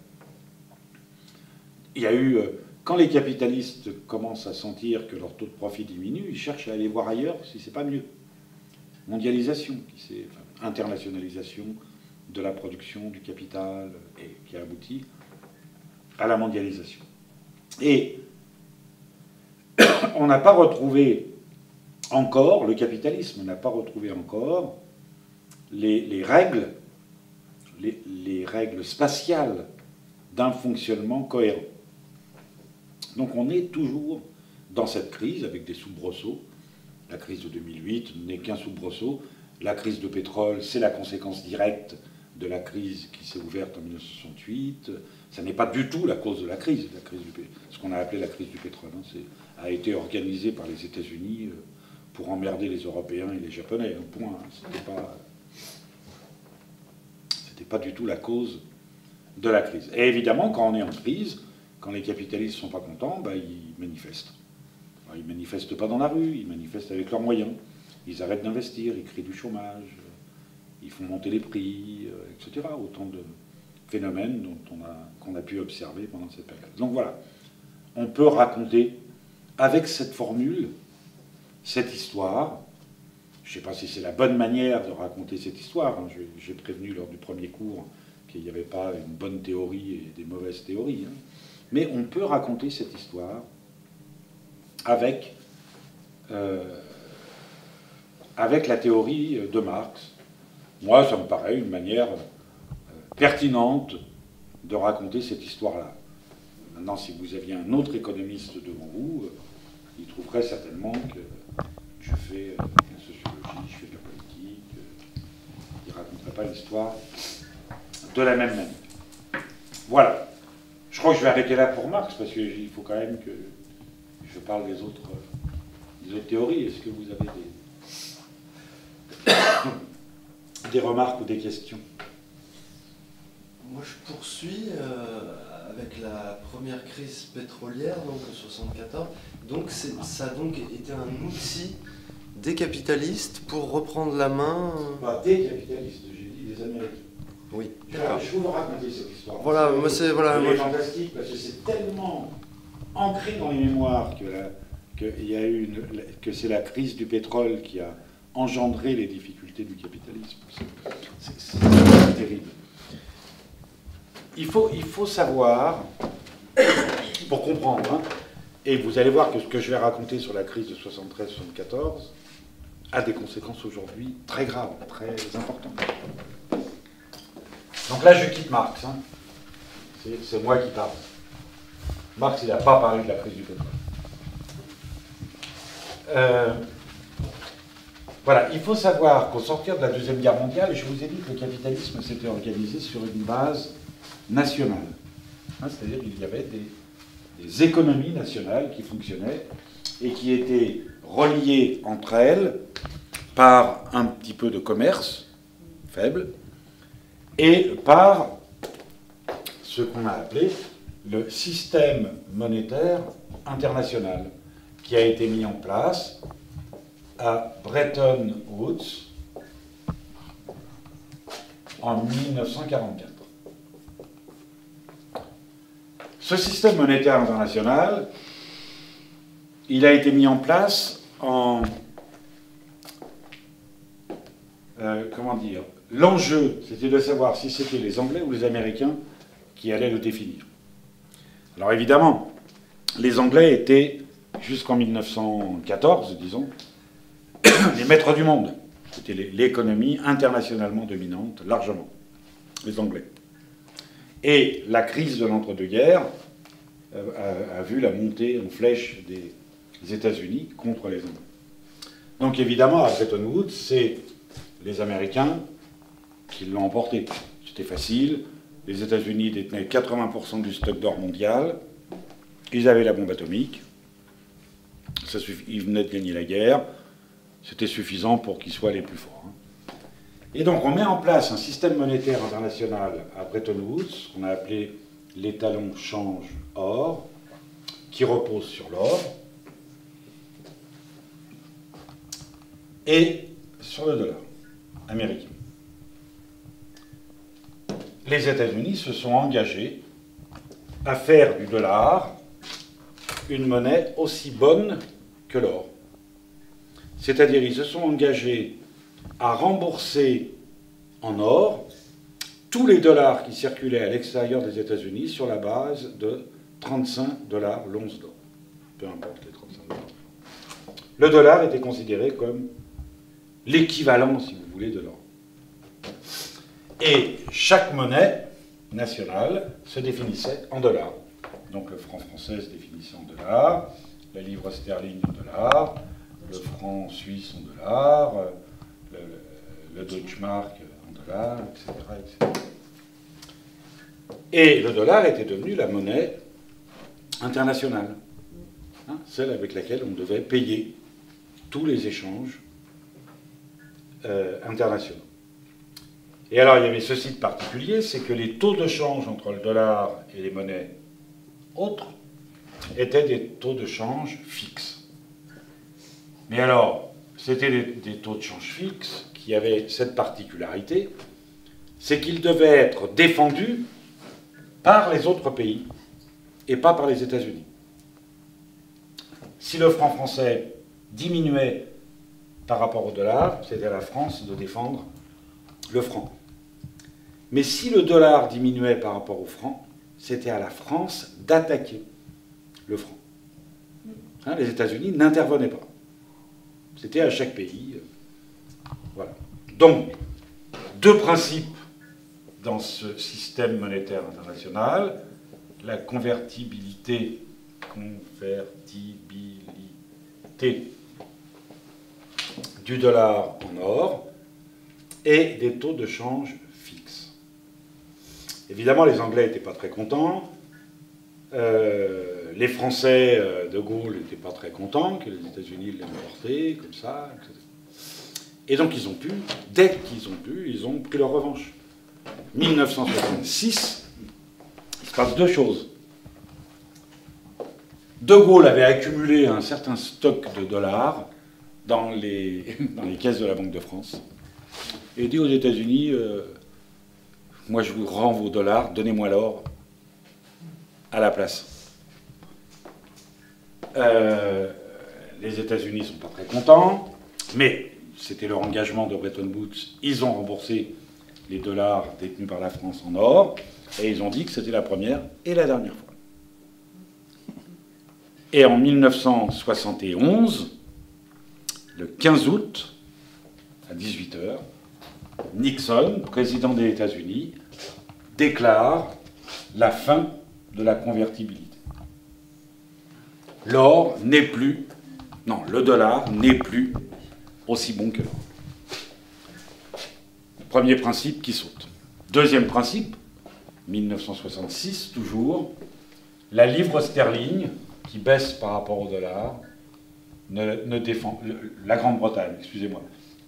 Speaker 2: Il y a eu, euh, quand les capitalistes commencent à sentir que leur taux de profit diminue, ils cherchent à aller voir ailleurs si c'est pas mieux. Mondialisation, qui internationalisation de la production du capital et qui a abouti à la mondialisation. Et on n'a pas retrouvé encore, le capitalisme n'a pas retrouvé encore les, règles, les, règles spatiales d'un fonctionnement cohérent. Donc on est toujours dans cette crise avec des soubresauts. La crise de 2008 n'est qu'un soubresaut. La crise de pétrole, c'est la conséquence directe de la crise qui s'est ouverte en 1968. Ça n'est pas du tout la cause de la crise, la crise ce qu'on a appelé la crise du pétrole. Hein. a été organisé par les États-Unis. Euh, pour emmerder les Européens et les Japonais. Un point. C'était pas, c'était pas du tout la cause de la crise. Et évidemment, quand on est en crise, quand les capitalistes ne sont pas contents, bah, ils manifestent. ils ne manifestent pas dans la rue, ils manifestent avec leurs moyens. Ils arrêtent d'investir, ils créent du chômage, ils font monter les prix, euh, etc. Autant de phénomènes dont on a, qu'on a pu observer pendant cette période. Donc voilà, on peut raconter avec cette formule cette histoire. Je ne sais pas si c'est la bonne manière de raconter cette histoire. Hein. J'ai prévenu lors du premier cours qu'il n'y avait pas une bonne théorie et des mauvaises théories. Mais on peut raconter cette histoire avec, euh, avec la théorie de Marx. Moi, ça me paraît une manière euh, pertinente de raconter cette histoire-là. Maintenant, si vous aviez un autre économiste devant vous, euh, il trouverait certainement que je fais de la sociologie, je fais de la politique, il ne raconterait pas l'histoire de la même manière. Voilà. Je crois que je vais arrêter là pour Marx, parce qu'il faut quand même que je parle des autres, des autres théories. Est-ce que vous avez des, Des remarques ou des questions?
Speaker 4: Moi, je poursuis euh, avec la première crise pétrolière, donc en 74. Donc, ça a donc été un outil des capitalistes pour reprendre la main.
Speaker 2: Pas des capitalistes, j'ai dit des Américains.
Speaker 4: Oui.
Speaker 2: Je vous raconter cette histoire.
Speaker 4: Voilà, moi c'est voilà. Moi,
Speaker 2: fantastique parce que c'est tellement ancré dans les mémoires que, la- que il y a eu une- que c'est la crise du pétrole qui a engendré les difficultés du capitalisme. C'est terrible. Il faut, il faut savoir, pour comprendre, hein, et vous allez voir que ce que je vais raconter sur la crise de 73-74 a des conséquences aujourd'hui très graves, très importantes. Donc là, je quitte Marx. hein. C'est- moi qui parle. Marx, il n'a pas parlé de la crise du pétrole. Euh, voilà, il faut savoir qu'au sortir de la Deuxième Guerre mondiale, je vous ai dit que le capitalisme s'était organisé sur une base nationale. Hein, C'est-à-dire qu'il y avait des économies nationales qui fonctionnaient et qui étaient reliées entre elles par un petit peu de commerce faible et par ce qu'on a appelé le système monétaire international, qui a été mis en place à Bretton Woods en 1944. Ce système monétaire international, il a été mis en place en... euh, comment dire L'enjeu, c'était de savoir si c'était les Anglais ou les Américains qui allaient le définir. Alors évidemment, les Anglais étaient, jusqu'en 1914, disons, les maîtres du monde. C'était l'économie internationalement dominante, largement, les Anglais. Et la crise de l'entre-deux-guerres euh, a vu la montée en flèche des États-Unis contre les Anglais. Donc évidemment, à Bretton Woods, c'est les Américains qui l'ont emporté. C'était facile. Les États-Unis détenaient 80% du stock d'or mondial. Ils avaient la bombe atomique. Ils venaient de gagner la guerre. C'était suffisant pour qu'ils soient les plus forts. hein. Et donc on met en place un système monétaire international à Bretton Woods, qu'on a appelé l'étalon change or, qui repose sur l'or et sur le dollar américain. Les États-Unis se sont engagés à faire du dollar une monnaie aussi bonne que l'or. C'est-à-dire ils se sont engagés à rembourser en or tous les dollars qui circulaient à l'extérieur des États-Unis sur la base de 35 dollars l'once d'or. Peu importe les 35 dollars. Le dollar était considéré comme l'équivalent, si vous voulez, de l'or. Et chaque monnaie nationale se définissait en dollars. Donc le franc français se définissait en dollars, la livre sterling en dollars, le franc suisse en dollars, le, le Deutschmark en dollars, etc., etc. Et le dollar était devenu la monnaie internationale, hein, celle avec laquelle on devait payer tous les échanges euh, internationaux. Et alors, il y avait ceci de particulier, c'est que les taux de change entre le dollar et les monnaies autres étaient des taux de change fixes. Mais alors, c'était des, des taux de change fixes qui avaient cette particularité, c'est qu'ils devaient être défendus par les autres pays et pas par les États-Unis. Si le franc français diminuait par rapport au dollar, c'était à la France de défendre le franc. Mais si le dollar diminuait par rapport au franc, c'était à la France d'attaquer le franc. Hein, les États-Unis n'intervenaient pas. C'était à chaque pays. euh, Voilà. Donc, deux principes dans ce système monétaire international la convertibilité, convertibilité du dollar en or et des taux de change. Évidemment, les Anglais n'étaient pas très contents. Euh, les Français euh, de Gaulle n'étaient pas très contents que les États-Unis l'aient emporté, comme ça, etc. Et donc ils ont pu, dès qu'ils ont pu, ils ont pris leur revanche. 1966, il se passe deux choses. De Gaulle avait accumulé un certain stock de dollars dans les, caisses de la Banque de France et dit aux États-Unis euh, Moi je vous rends vos dollars, donnez-moi l'or à la place. Euh, les États-Unis ne sont pas très contents, mais c'était leur engagement de Bretton Woods. Ils ont remboursé les dollars détenus par la France en or, et ils ont dit que c'était la première et la dernière fois. Et en 1971, le 15 août, à 18h, Nixon, président des États-Unis, déclare la fin de la convertibilité. L'or n'est plus, non, le dollar n'est plus aussi bon que l'or. Premier principe qui saute. Deuxième principe, 1966 toujours, la livre sterling qui baisse par rapport au dollar, ne, défend. La Grande-Bretagne, excusez-moi.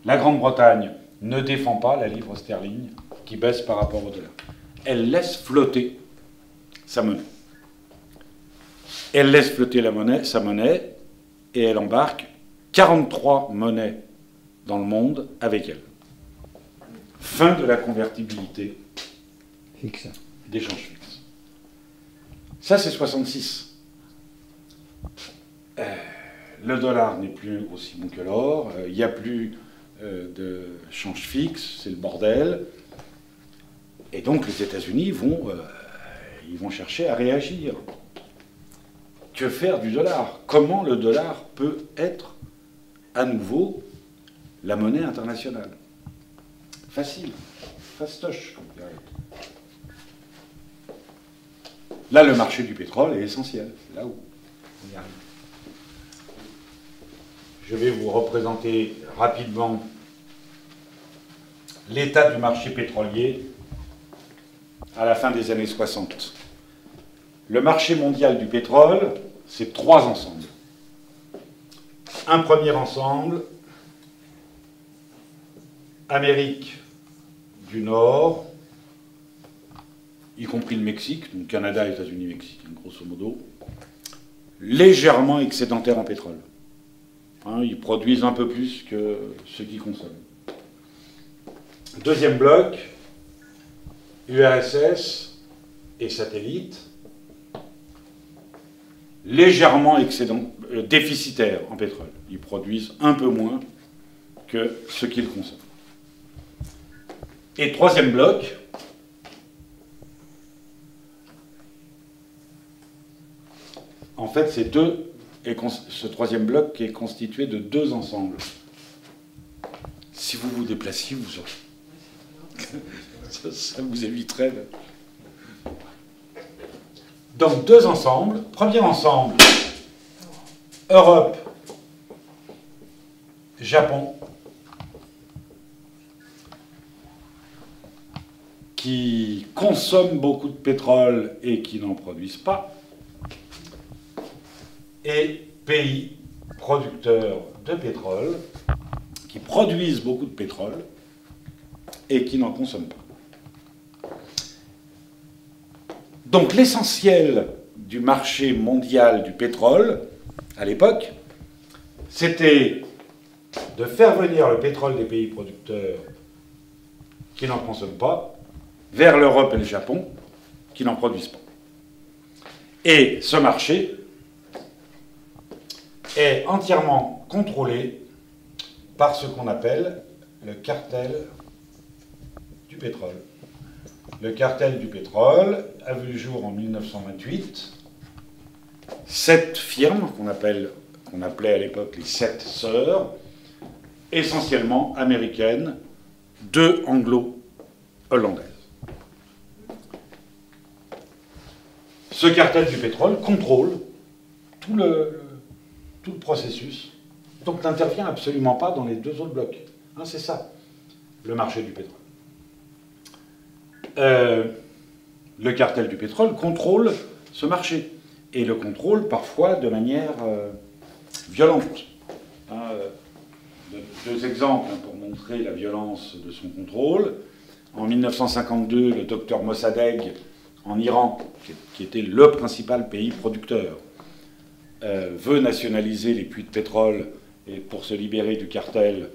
Speaker 2: La Grande-Bretagne ne défend pas la livre sterling qui baisse par rapport au dollar. Elle laisse flotter sa monnaie. Elle laisse flotter la monnaie, sa monnaie et elle embarque 43 monnaies dans le monde avec elle. Fin de la convertibilité
Speaker 3: Fixe.
Speaker 2: d'échange fixe. Ça, c'est 66. Euh, le dollar n'est plus aussi bon que l'or, euh, il n'y a plus de change fixe, c'est le bordel. Et donc les États-Unis vont, ils vont chercher à réagir. Que faire du dollar? Comment le dollar peut être à nouveau la monnaie internationale? Facile, fastoche. Là, le marché du pétrole est essentiel. Là où on y arrive. Je vais vous représenter rapidement l'état du marché pétrolier à la fin des années 60. Le marché mondial du pétrole, c'est trois ensembles. Un premier ensemble, Amérique du Nord, y compris le Mexique, donc Canada, États-Unis, Mexique, grosso modo, légèrement excédentaire en pétrole. Hein, ils produisent un peu plus que ce qu'ils consomment. Deuxième bloc, URSS et satellites, légèrement excédent, euh, déficitaires en pétrole. Ils produisent un peu moins que ce qu'ils consomment. Et troisième bloc, en fait, c'est deux et ce troisième bloc qui est constitué de deux ensembles. Si vous vous déplaciez, vous ça, ça vous éviterait. Donc deux ensembles. Premier ensemble, Europe, Japon, qui consomment beaucoup de pétrole et qui n'en produisent pas et pays producteurs de pétrole qui produisent beaucoup de pétrole et qui n'en consomment pas. Donc l'essentiel du marché mondial du pétrole, à l'époque, c'était de faire venir le pétrole des pays producteurs qui n'en consomment pas vers l'Europe et le Japon qui n'en produisent pas. Et ce marché est entièrement contrôlé par ce qu'on appelle le cartel du pétrole. Le cartel du pétrole a vu le jour en 1928. Sept firmes qu'on qu'on appelait à l'époque les sept sœurs, essentiellement américaines, deux anglo-hollandaises. Ce cartel du pétrole contrôle tout le, processus. Donc n'intervient absolument pas dans les deux autres blocs. Hein, c'est ça, le marché du pétrole. Euh, le cartel du pétrole contrôle ce marché. Et le contrôle parfois de manière euh, violente. Hein, euh, deux exemples pour montrer la violence de son contrôle. En 1952, le docteur Mossadegh, en Iran, qui était le principal pays producteur, euh, veut nationaliser les puits de pétrole et pour se libérer du cartel,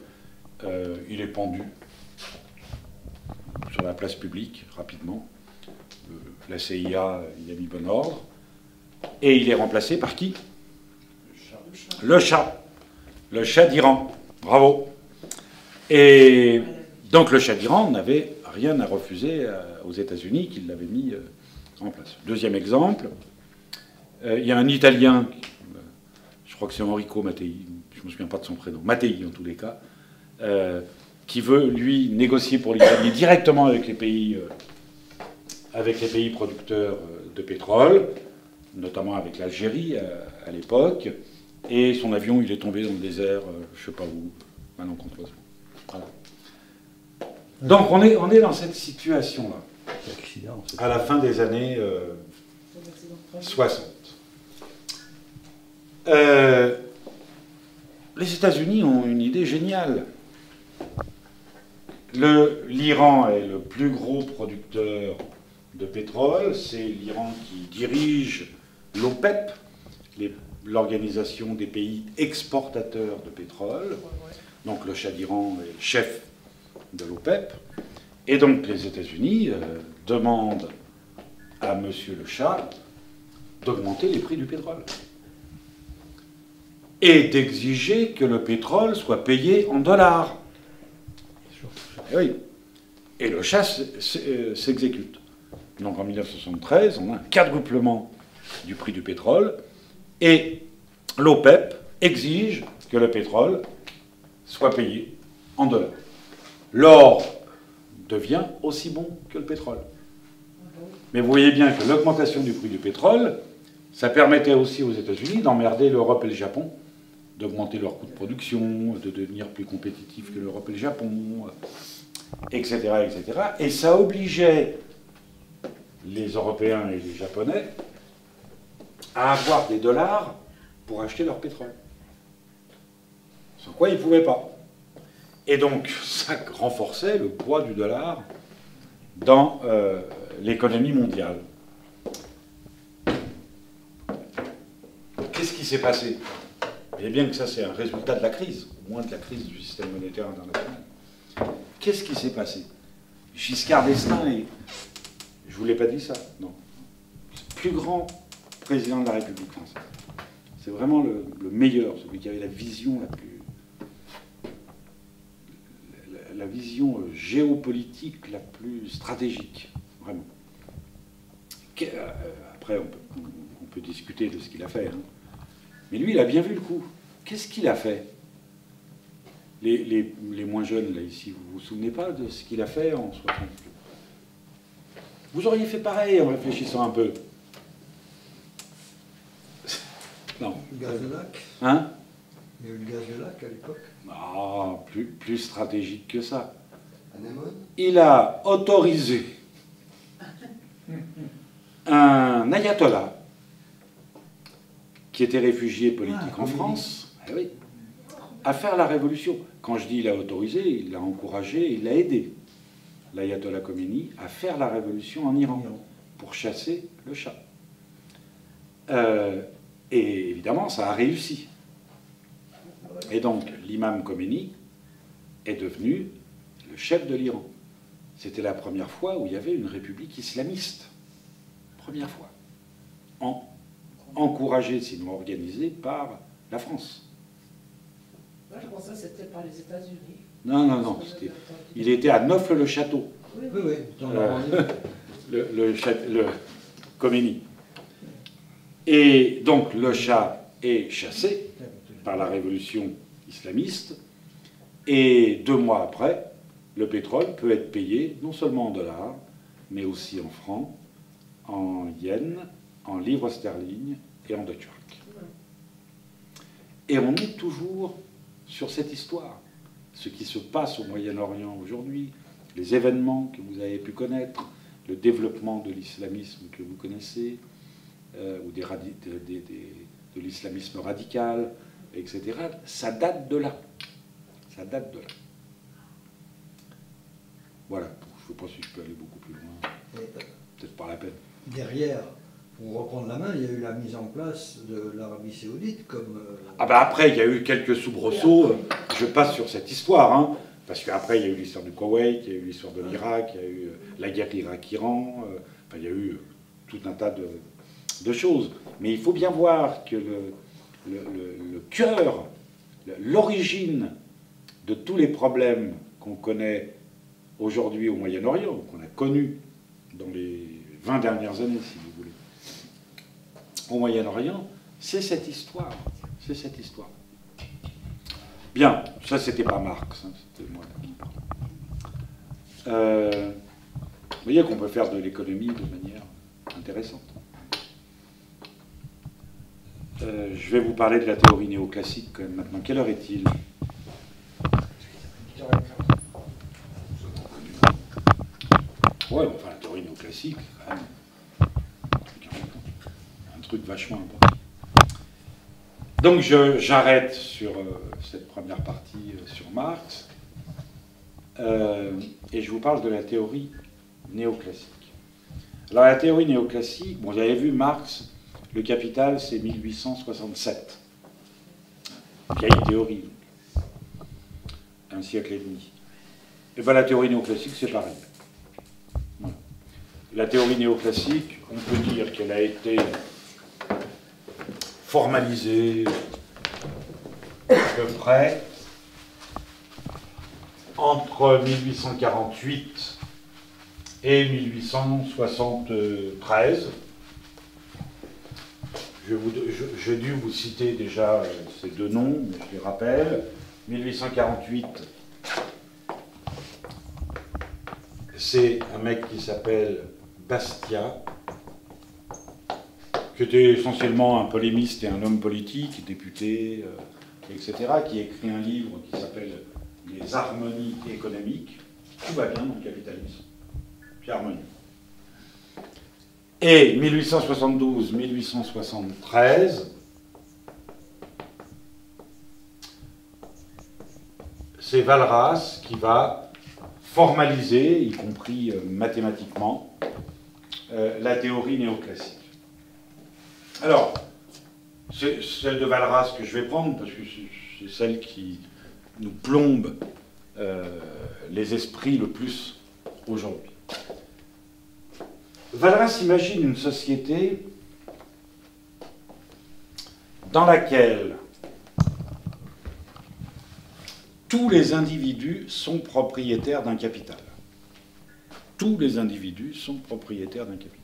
Speaker 2: euh, il est pendu sur la place publique rapidement. Euh, la CIA il a mis bon ordre. Et il est remplacé par qui? Le chat. Le chat d'Iran. Bravo. Et donc le chat d'Iran n'avait rien à refuser aux États-Unis qui l'avaient mis en place. Deuxième exemple, il y a un Italien je crois que c'est Enrico Mattei, je ne me souviens pas de son prénom, Mattei en tous les cas, euh, qui veut, lui, négocier pour l'Italie directement avec les pays, euh, avec les pays producteurs euh, de pétrole, notamment avec l'Algérie à, l'époque, et son avion, il est tombé dans le désert, je ne sais pas où, malencontreusement. Voilà. Donc on est, on est dans cette situation-là, à la fin des années 60. Euh, les États-Unis ont une idée géniale. L'Iran est le plus gros producteur de pétrole. C'est l'Iran qui dirige l'OPEP, l'organisation des pays exportateurs de pétrole. Donc le Shah d'Iran est chef de l'OPEP. Et donc les États-Unis euh, demandent à M. le Shah d'augmenter les prix du pétrole et d'exiger que le pétrole soit payé en dollars. Et, oui. et le chasse euh, s'exécute. Donc en 1973, on a un quadruplement du prix du pétrole et l'OPEP exige que le pétrole soit payé en dollars. L'or devient aussi bon que le pétrole. Mais vous voyez bien que l'augmentation du prix du pétrole, ça permettait aussi aux États-Unis d'emmerder l'Europe et le Japon d'augmenter leur coût de production, de devenir plus compétitifs que l'Europe et le Japon, etc., etc. Et ça obligeait les Européens et les Japonais à avoir des dollars pour acheter leur pétrole. Sans quoi ils ne pouvaient pas. Et donc, ça renforçait le poids du dollar dans euh, l'économie mondiale. Qu'est-ce qui s'est passé? Voyez bien que ça, c'est un résultat de la crise, au moins de la crise du système monétaire international. Qu'est-ce qui s'est passé? Giscard d'Estaing est. Je vous l'ai pas dit ça, non. Le plus grand président de la République française. C'est vraiment le, meilleur, celui qui avait la vision la plus. La, vision euh, géopolitique la plus stratégique, vraiment. Euh, après, on peut, discuter de ce qu'il a fait. Hein. Mais lui, il a bien vu le coup. Qu'est-ce qu'il a fait? Les, moins jeunes, là, ici, vous vous souvenez pas de ce qu'il a fait en 60 Vous auriez fait pareil en réfléchissant un peu.
Speaker 3: Non. Le gaz de lac
Speaker 2: Hein?
Speaker 3: Il y a eu le gaz de lac à l'époque
Speaker 2: Ah, plus, plus stratégique que ça. Il a autorisé un ayatollah qui était réfugié politique ah, en France, eh à faire la révolution. Quand je dis il a autorisé, il l'a encouragé, il l'a aidé, l'ayatollah Khomeini, à faire la révolution en Iran pour chasser le chat. Euh, et évidemment, ça a réussi. Et donc, l'imam Khomeini est devenu le chef de l'Iran. C'était la première fois où il y avait une république islamiste. Première fois. En encouragé, sinon organisé, par la France.
Speaker 5: Moi, je pensais que c'était par les États-Unis.
Speaker 2: Non, non, non. Il était à Neuf-le-Château.
Speaker 3: Oui, oui,
Speaker 2: euh, le, le, le Khomeini. Et donc, le chat est chassé par la révolution islamiste. Et deux mois après, le pétrole peut être payé non seulement en dollars, mais aussi en francs, en yens en livres sterling et en Deutschmark. Et on est toujours sur cette histoire. Ce qui se passe au Moyen-Orient aujourd'hui, les événements que vous avez pu connaître, le développement de l'islamisme que vous connaissez, euh, ou des, de l'islamisme radical, etc., ça date de là. Ça date de là. Voilà, je ne sais pas si je peux aller beaucoup plus loin.
Speaker 3: Et,
Speaker 2: Peut-être pas la peine.
Speaker 3: derrière, pour reprendre la main, il y a eu la mise en place de l'Arabie Saoudite comme. euh,
Speaker 2: Ah bah après, il y a eu quelques soubresauts. Je passe sur cette histoire, hein, parce qu'après, il y a eu l'histoire du Koweït, il y a eu l'histoire de l'Irak, il y a eu euh, la guerre Irak-Iran, euh, enfin, il y a eu euh, tout un tas de, choses. Mais il faut bien voir que le, cœur, l'origine de tous les problèmes qu'on connaît aujourd'hui au Moyen-Orient, qu'on a connus dans les 20 dernières années, si au Moyen-Orient, c'est cette histoire. C'est cette histoire. Bien, ça c'était pas Marx, hein, c'était moi. Euh, vous voyez qu'on peut faire de l'économie de manière intéressante. Euh, je vais vous parler de la théorie néoclassique quand même maintenant. Quelle heure est-il? Ouais, enfin la théorie néoclassique, quand. Truc vachement important. Donc j'arrête sur euh, cette première partie euh, sur Marx euh, et je vous parle de la théorie néoclassique. Alors la théorie néoclassique, bon, vous avez vu Marx, le Capital, c'est 1867. Vieille théorie, un siècle et demi. Et bien la théorie néoclassique, c'est pareil. Voilà. La théorie néoclassique, on peut dire qu'elle a été formalisée à peu près entre 1848 et 1873. Je vous- je- J'ai dû vous citer déjà euh, ces deux noms, mais je les rappelle. 1848, c'est un mec qui s'appelle Bastia, qui était essentiellement un polémiste et un homme politique, député, euh, etc., qui écrit un livre qui s'appelle Les harmonies économiques. Tout va bien dans le capitalisme. Puis harmonie. Et 1872-1873, c'est Valras qui va formaliser, y compris euh, mathématiquement, euh, la théorie néoclassique. Alors, c'est celle de Valras que je vais prendre parce que c'est- celle qui nous plombe euh, les esprits le plus aujourd'hui. Valras imagine une société dans laquelle tous les individus sont propriétaires d'un capital. Tous les individus sont propriétaires d'un capital.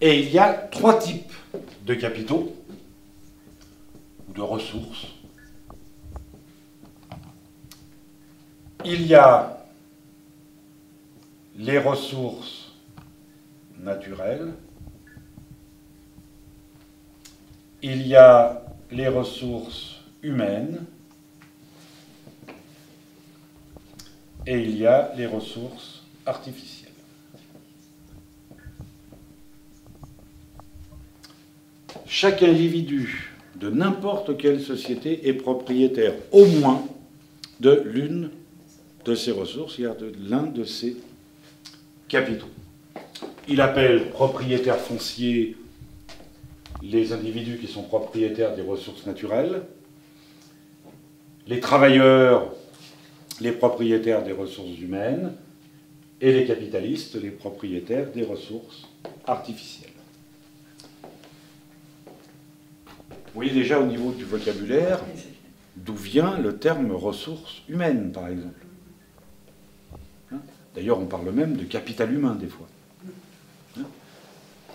Speaker 2: Et il y a trois types de capitaux, ou de ressources. Il y a les ressources naturelles, il y a les ressources humaines, et il y a les ressources artificielles. Chaque individu de n'importe quelle société est propriétaire au moins de l'une de ses ressources, c'est-à-dire de l'un de ses capitaux. Il appelle propriétaires fonciers les individus qui sont propriétaires des ressources naturelles, les travailleurs les propriétaires des ressources humaines et les capitalistes les propriétaires des ressources artificielles. Vous voyez déjà au niveau du vocabulaire d'où vient le terme ressources humaines, par exemple. Hein D'ailleurs, on parle même de capital humain des fois. Hein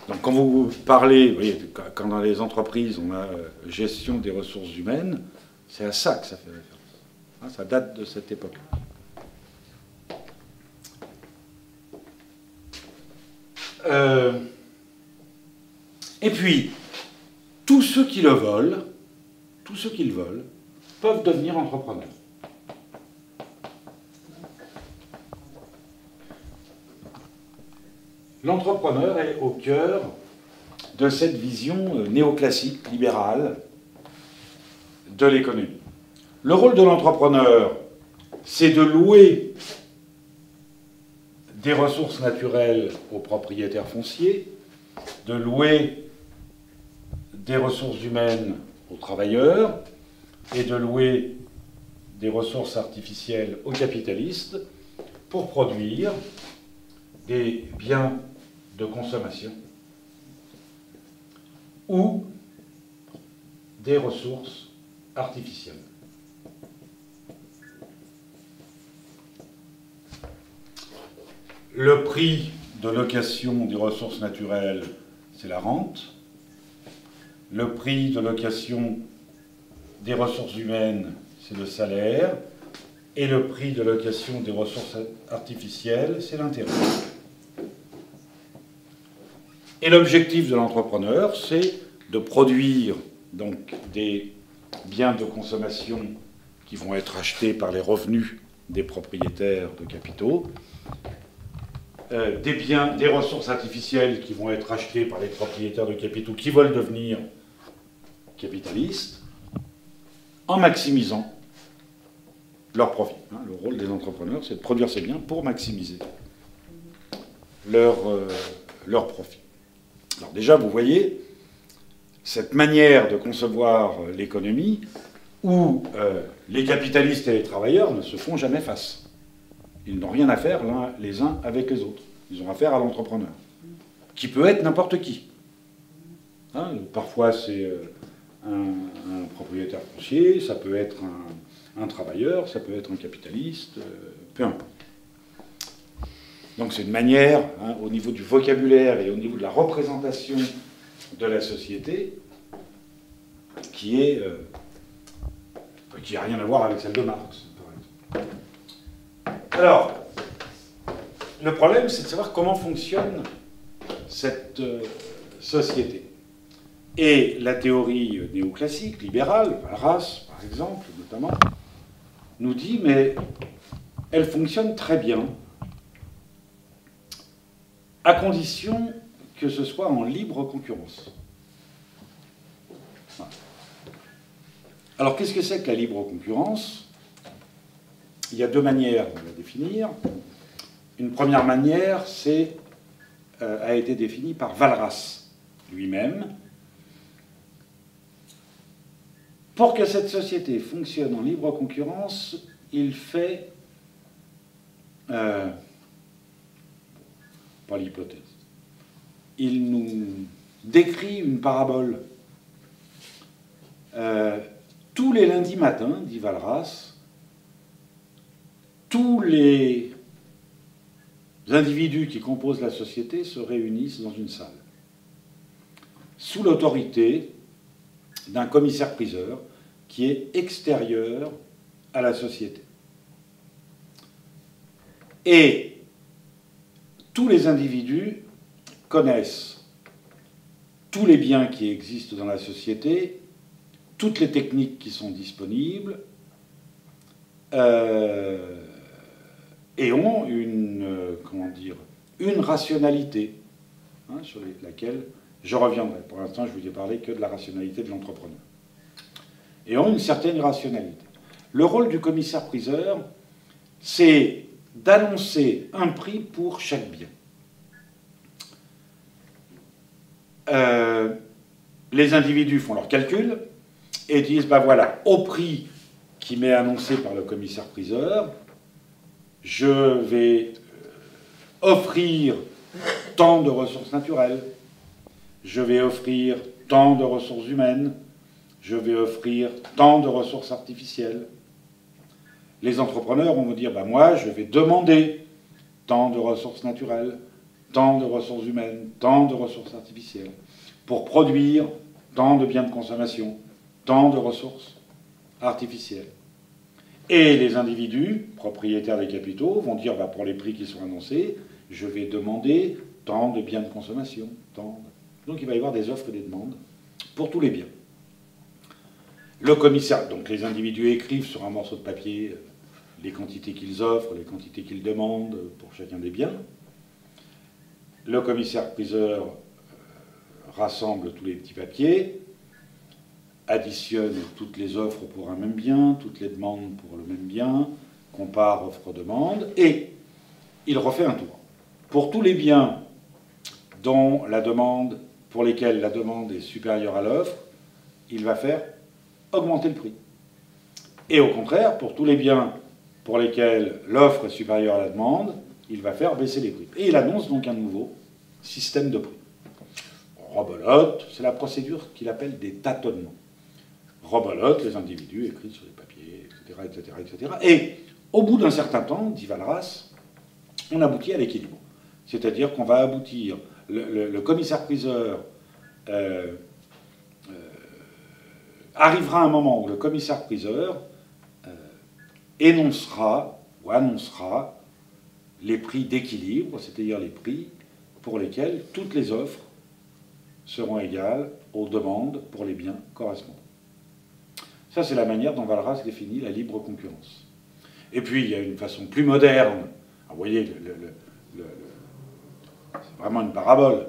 Speaker 2: Donc quand vous parlez, vous voyez, quand dans les entreprises on a euh, gestion des ressources humaines, c'est à ça que ça fait référence. Hein, Ça date de cette époque. Euh, et puis, tous ceux qui le veulent, tous ceux qui le veulent, peuvent devenir entrepreneurs. L'entrepreneur est au cœur de cette vision euh, néoclassique, libérale de l'économie. Le rôle de l'entrepreneur, c'est de louer des ressources naturelles aux propriétaires fonciers, de louer des ressources humaines aux travailleurs et de louer des ressources artificielles aux capitalistes pour produire des biens de consommation ou des ressources artificielles. Le prix de location des ressources naturelles, c'est la rente. Le prix de location des ressources humaines, c'est le salaire. Et le prix de location des ressources artificielles, c'est l'intérêt. Et l'objectif de l'entrepreneur, c'est de produire donc des biens de consommation qui vont être achetés par les revenus des propriétaires de capitaux, euh, des biens, des ressources artificielles qui vont être achetées par les propriétaires de capitaux qui veulent devenir capitalistes, en maximisant leur profit. Hein. le rôle des entrepreneurs, c'est de produire ces biens pour maximiser leur, euh, leur profit. Alors déjà, vous voyez cette manière de concevoir l'économie où euh, les capitalistes et les travailleurs ne se font jamais face. Ils n'ont rien à faire les uns avec les autres. Ils ont affaire à l'entrepreneur, qui peut être n'importe qui. Hein, parfois c'est euh, un, propriétaire foncier, ça peut être un, travailleur, ça peut être un capitaliste, euh, peu importe. Donc c'est une manière, hein, au niveau du vocabulaire et au niveau de la représentation de la société, qui est euh, qui n'a rien à voir avec celle de Marx. Alors, le problème, c'est de savoir comment fonctionne cette euh, société. Et la théorie néoclassique, libérale, race par exemple, notamment, nous dit, mais elle fonctionne très bien, à condition que ce soit en libre concurrence. Alors qu'est-ce que c'est que la libre concurrence? Il y a deux manières de la définir. Une première manière, c'est, euh, a été définie par Valras lui-même. Pour que cette société fonctionne en libre concurrence, il fait, euh, pas l'hypothèse, il nous décrit une parabole. Euh, tous les lundis matins, dit Valras, tous les individus qui composent la société se réunissent dans une salle, sous l'autorité d'un commissaire-priseur qui est extérieur à la société. Et tous les individus connaissent tous les biens qui existent dans la société, toutes les techniques qui sont disponibles, euh, et ont une, euh, rationalité hein, sur laquelle je reviendrai. Pour l'instant, je vous ai parlé que de la rationalité de l'entrepreneur. Et ont une certaine rationalité. Le rôle du commissaire-priseur, c'est d'annoncer un prix pour chaque bien. Euh, les individus font leurs calculs et disent, ben voilà, au prix qui m'est annoncé par le commissaire-priseur, je vais euh, offrir tant de ressources naturelles, je vais offrir tant de ressources humaines, je vais offrir tant de ressources artificielles. Les entrepreneurs vont vous dire, bah moi, je vais demander tant de ressources naturelles, tant de ressources humaines, tant de ressources artificielles, pour produire tant de biens de consommation, tant de ressources artificielles. Et les individus, propriétaires des capitaux, vont dire, bah, pour les prix qui sont annoncés, je vais demander tant de biens de consommation, tant. Donc il va y avoir des offres et des demandes pour tous les biens. Le commissaire, donc les individus écrivent sur un morceau de papier euh, les quantités qu'ils offrent, les quantités qu'ils demandent pour chacun des biens. Le commissaire-priseur euh, rassemble tous les petits papiers. additionne toutes les offres pour un même bien, toutes les demandes pour le même bien, compare offre-demande, et il refait un tour. Pour tous les biens dont la demande, pour lesquels la demande est supérieure à l'offre, il va faire augmenter le prix. Et au contraire, pour tous les biens pour lesquels l'offre est supérieure à la demande, il va faire baisser les prix. Et il annonce donc un nouveau système de prix. Robolote, c'est la procédure qu'il appelle des tâtonnements. Robolote, les individus écrits sur les papiers, etc., etc., etc. Et au bout d'un certain temps, dit Valras, on aboutit à l'équilibre. C'est-à-dire qu'on va aboutir, le, commissaire-priseur euh, euh, arrivera un moment où le commissaire-priseur euh, énoncera ou annoncera les prix d'équilibre, c'est-à-dire les prix pour lesquels toutes les offres seront égales aux demandes pour les biens correspondants. Ça, c'est la manière dont Valras définit la libre concurrence. Et puis, il y a une façon plus moderne. vous voyez, c'est vraiment une parabole.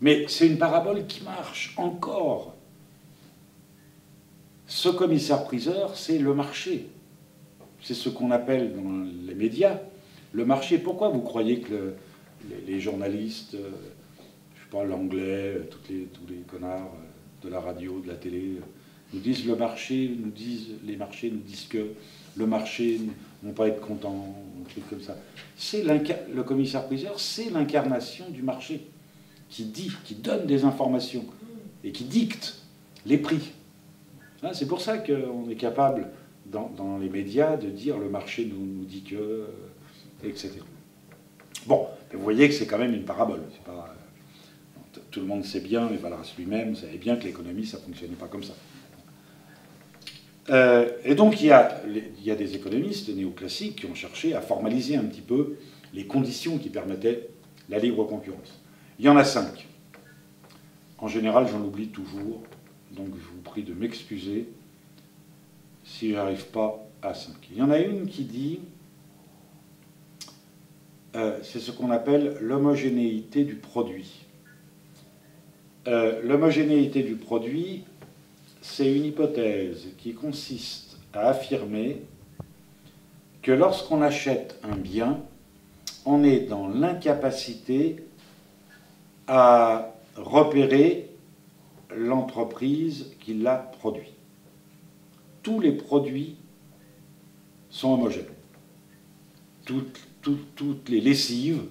Speaker 2: Mais c'est une parabole qui marche encore. Ce commissaire-priseur, c'est le marché. C'est ce qu'on appelle dans les médias le marché. Pourquoi vous croyez que les, journalistes, euh, je ne sais pas, l'anglais, euh, tous les connards euh, de la radio, de la télé, nous disent le marché, nous disent, les marchés nous disent que le marché ne va pas être content, C'est le commissaire-priseur, c'est l'incarnation du marché qui dit, qui donne des informations et qui dicte les prix. Hein, c'est pour ça qu'on est capable, dans, les médias, de dire le marché nous, dit que, etc. Bon, vous voyez que c'est quand même une parabole. Pas, tout le monde sait bien, et Valras lui-même savait bien que l'économie, ça ne fonctionnait pas comme ça. Euh, et donc il y, a, des économistes néoclassiques qui ont cherché à formaliser un petit peu les conditions qui permettaient la libre concurrence. Il y en a cinq. En général, j'en oublie toujours, donc je vous prie de m'excuser si je n'arrive pas à cinq. Il y en a une qui dit, euh, c'est ce qu'on appelle l'homogénéité du produit. Euh, l'homogénéité du produit, c'est une hypothèse qui consiste à affirmer que lorsqu'on achète un bien, on est dans l'incapacité à repérer l'entreprise qui l'a produit. Tous les produits sont homogènes. Toutes, les lessives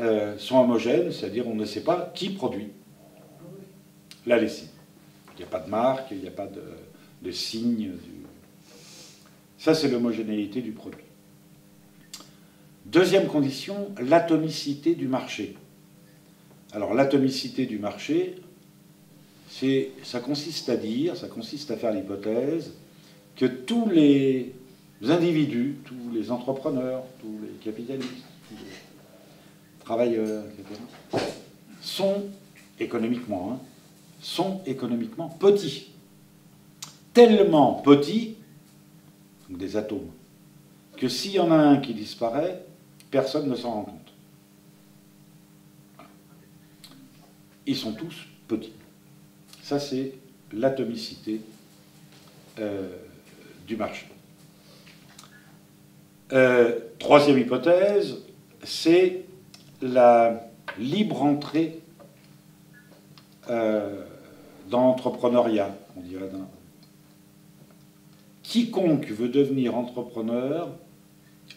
Speaker 2: euh, sont homogènes, c'est-à-dire on ne sait pas qui produit la lessive. Il n'y a pas de marque, il n'y a pas de, signe. Ça, c'est l'homogénéité du produit. Deuxième condition, l'atomicité du marché. Alors l'atomicité du marché, ça consiste à dire, ça consiste à faire l'hypothèse que tous les individus, tous les entrepreneurs, tous les capitalistes, tous les travailleurs, etc., sont économiquement, hein, sont économiquement petits. Tellement petits, des atomes, que s'il y en a un qui disparaît, personne ne s'en rend compte. Ils sont tous petits. Ça, c'est l'atomicité euh, du marché. Euh, troisième hypothèse, c'est la libre entrée euh, dans l'entrepreneuriat, on dirait. Quiconque veut devenir entrepreneur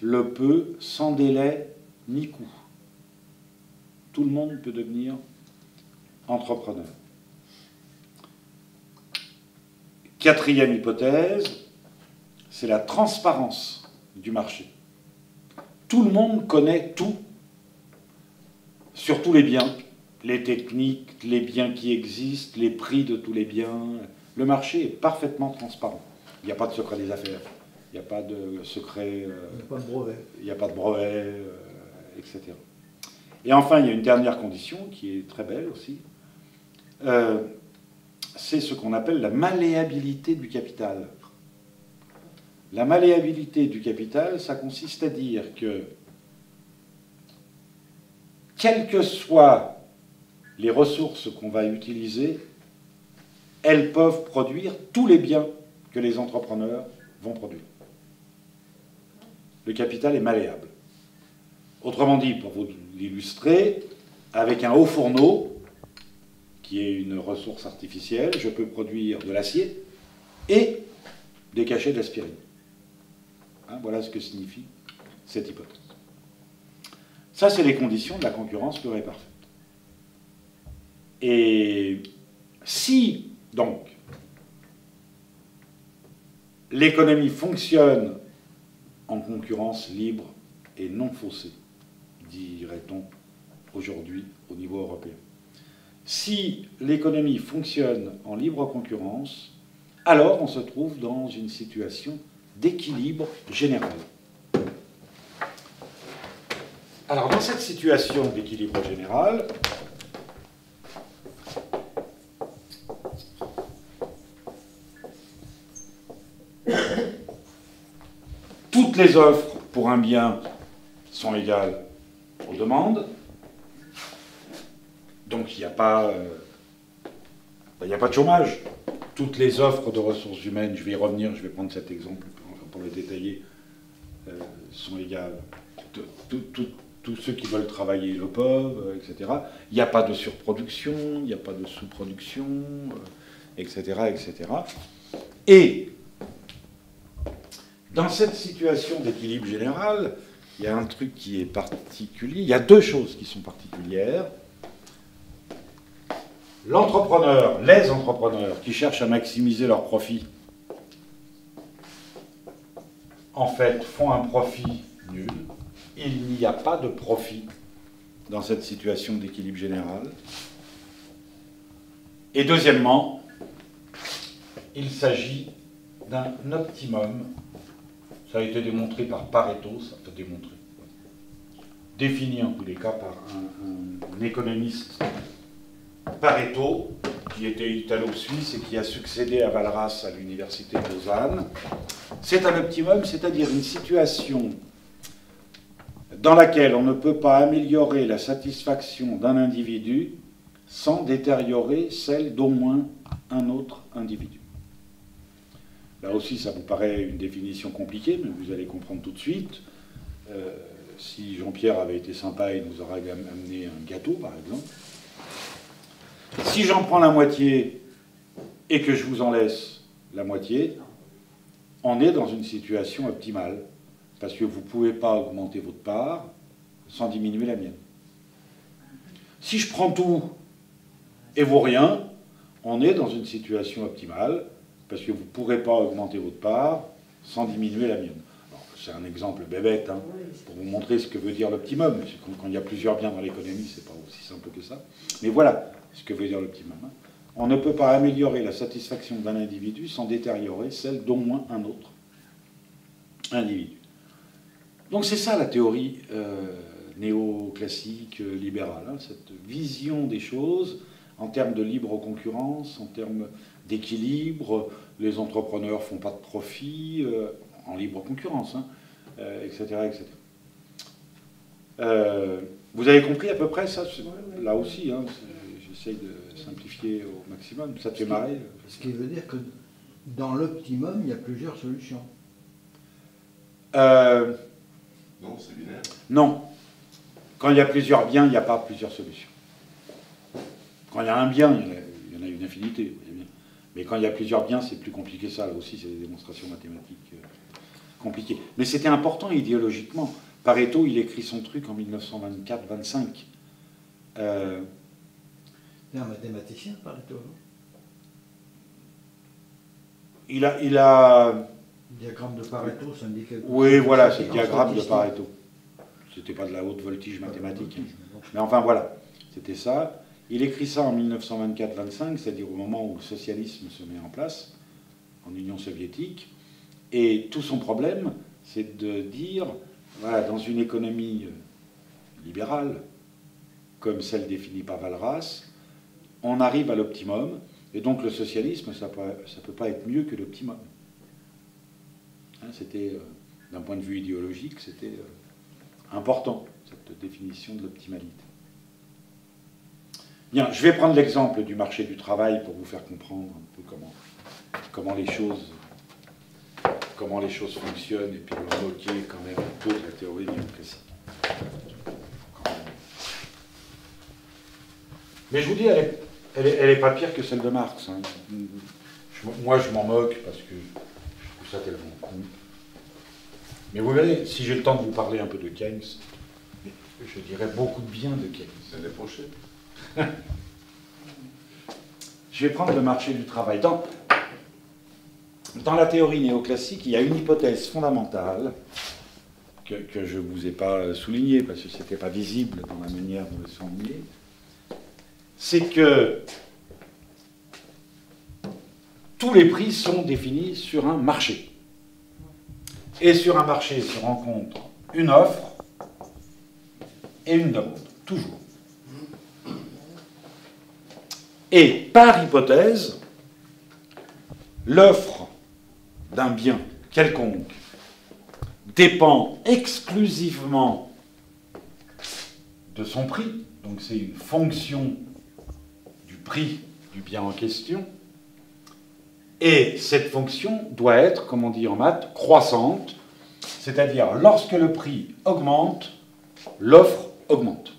Speaker 2: le peut sans délai ni coût. Tout le monde peut devenir entrepreneur. Quatrième hypothèse, c'est la transparence du marché. Tout le monde connaît tout sur tous les biens les techniques, les biens qui existent, les prix de tous les biens. Le marché est parfaitement transparent. Il n'y a pas de secret des affaires. Il n'y a pas de secret.
Speaker 3: Euh, il n'y a pas de brevet.
Speaker 2: Il n'y a pas de brevet, euh, etc. Et enfin, il y a une dernière condition qui est très belle aussi. Euh, c'est ce qu'on appelle la malléabilité du capital. La malléabilité du capital, ça consiste à dire que, quel que soit les ressources qu'on va utiliser, elles peuvent produire tous les biens que les entrepreneurs vont produire. Le capital est malléable. Autrement dit, pour vous l'illustrer, avec un haut fourneau, qui est une ressource artificielle, je peux produire de l'acier et des cachets d'aspirine. Hein, voilà ce que signifie cette hypothèse. Ça, c'est les conditions de la concurrence pure et parfaite. Et si, donc, l'économie fonctionne en concurrence libre et non faussée, dirait-on aujourd'hui au niveau européen. Si l'économie fonctionne en libre concurrence, alors on se trouve dans une situation d'équilibre général. Alors dans cette situation d'équilibre général, toutes les offres pour un bien sont égales aux demandes. Donc il n'y a pas, euh, n'y a pas de chômage. Toutes les offres de ressources humaines, je vais y revenir, je vais prendre cet exemple pour le détailler, euh, sont égales. Tous ceux qui veulent travailler le peuvent, euh, etc. Il n'y a pas de surproduction, il n'y a pas de sous-production, etc., etc. Et dans cette situation d'équilibre général, il y a un truc qui est particulier. Il y a deux choses qui sont particulières. L'entrepreneur, les entrepreneurs qui cherchent à maximiser leurs profits, en fait, font un profit nul. Il n'y a pas de profit dans cette situation d'équilibre général. Et deuxièmement, il s'agit d'un optimum ça a été démontré par Pareto, ça peut démontrer. Défini en tous les cas par un, économiste Pareto, qui était italo-suisse et qui a succédé à Valras à l'université de Lausanne. C'est un optimum, c'est-à-dire une situation dans laquelle on ne peut pas améliorer la satisfaction d'un individu sans détériorer celle d'au moins un autre individu. Là aussi, ça vous paraît une définition compliquée, mais vous allez comprendre tout de suite. Euh, si Jean-Pierre avait été sympa, il nous aurait amené un gâteau, par exemple. Si j'en prends la moitié et que je vous en laisse la moitié, on est dans une situation optimale, parce que vous ne pouvez pas augmenter votre part sans diminuer la mienne. Si je prends tout et vous rien, on est dans une situation optimale, parce que vous ne pourrez pas augmenter votre part sans diminuer la mienne. C'est un exemple bébête hein, pour vous montrer ce que veut dire l'optimum. Quand, il y a plusieurs biens dans l'économie, c'est pas aussi simple que ça. Mais voilà ce que veut dire l'optimum. Hein. On ne peut pas améliorer la satisfaction d'un individu sans détériorer celle d'au moins un autre individu. Donc c'est ça la théorie euh, néoclassique euh, libérale, hein, cette vision des choses en termes de libre concurrence, en termes d'équilibre, les entrepreneurs ne font pas de profit, euh, en libre concurrence, etc. Hein, etc. Euh, euh, vous avez compris à peu près ça Là aussi, hein, j'essaye de simplifier au maximum. Ça te fait marrer
Speaker 3: Ce qui veut dire que dans l'optimum, il y a plusieurs solutions.
Speaker 1: non, c'est binaire.
Speaker 2: Non. Quand il y a plusieurs biens, il n'y a pas plusieurs solutions. Quand il y a un bien, il y en a, une infinité. Mais quand il y a plusieurs biens, c'est plus compliqué ça. Là aussi, c'est des démonstrations mathématiques euh, compliquées. Mais c'était important idéologiquement. Pareto, il écrit son truc en 1924-25.
Speaker 3: Euh, c'est un mathématicien, Pareto,
Speaker 2: il a, il a...
Speaker 3: Le diagramme de Pareto, ça indique...
Speaker 2: Oui, voilà, c'est le diagramme de Pareto. C'était pas de la haute voltige mathématique. Mais enfin, voilà, c'était ça. Il écrit ça en 1924-25, c'est-à-dire au moment où le socialisme se met en place en Union soviétique. Et tout son problème, c'est de dire, voilà, dans une économie euh, libérale, comme celle définie par Valras, on arrive à l'optimum, et donc le socialisme, ça ne peut, pas être mieux que l'optimum. Hein, c'était, euh, d'un point de vue idéologique, c'était euh, important, cette définition de l'optimalité. Bien, je vais prendre l'exemple du marché du travail pour vous faire comprendre un peu comment, comment, les, choses, comment les choses fonctionnent et puis vous moquer quand même un peu de la théorie néoclassique. Mais je vous dis, elle n'est elle est, pas pire que celle de Marx. Hein. moi, je m'en moque parce que je trouve ça tellement con. Mais vous verrez, si j'ai le temps de vous parler un peu de Keynes, je dirais beaucoup de bien de Keynes.
Speaker 1: L'année prochaine.
Speaker 2: Je vais prendre le marché du travail. Dans, dans la théorie néoclassique, il y a une hypothèse fondamentale que, je ne vous ai pas soulignée parce que ce n'était pas visible dans la manière dont elle s'est c'est que tous les prix sont définis sur un marché. Et sur un marché se rencontre une offre et une demande, toujours. Et par hypothèse, l'offre d'un bien quelconque dépend exclusivement de son prix, donc c'est une fonction du prix du bien en question, et cette fonction doit être, comme on dit en maths, croissante, c'est-à-dire lorsque le prix augmente, l'offre augmente.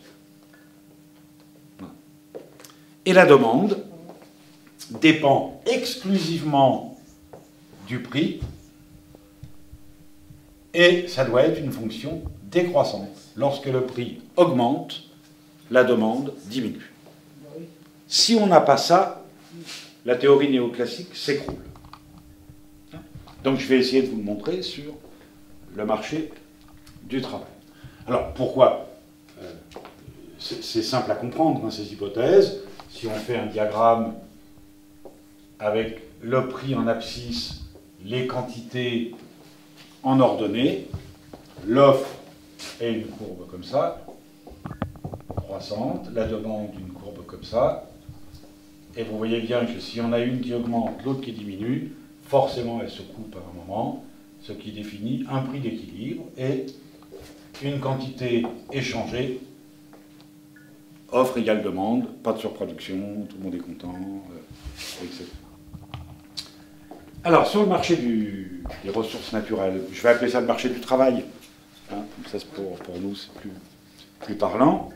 Speaker 2: Et la demande dépend exclusivement du prix et ça doit être une fonction décroissante. Lorsque le prix augmente, la demande diminue. Si on n'a pas ça, la théorie néoclassique s'écroule. Donc je vais essayer de vous le montrer sur le marché du travail. Alors pourquoi? Euh, C'est simple à comprendre, hein, ces hypothèses. Si on fait un diagramme avec le prix en abscisse, les quantités en ordonnée, l'offre est une courbe comme ça, croissante, la demande une courbe comme ça, et vous voyez bien que si on a une qui augmente, l'autre qui diminue, forcément elle se coupe à un moment, ce qui définit un prix d'équilibre et une quantité échangée, offre égale demande, pas de surproduction, tout le monde est content, euh, etc. Alors, sur le marché des ressources naturelles, je vais appeler ça le marché du travail. Hein, ça, pour, pour nous, c'est plus, plus parlant.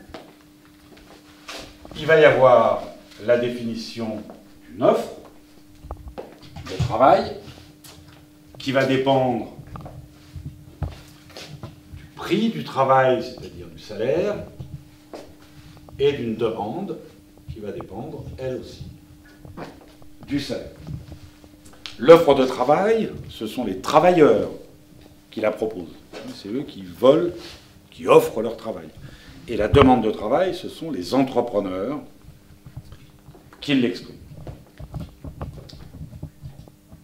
Speaker 2: Il va y avoir la définition d'une offre de travail qui va dépendre du prix du travail, c'est-à-dire du salaire, et d'une demande qui va dépendre, elle aussi, du salaire. L'offre de travail, ce sont les travailleurs qui la proposent. C'est eux qui volent, qui offrent leur travail. Et la demande de travail, ce sont les entrepreneurs qu'il l'exprime.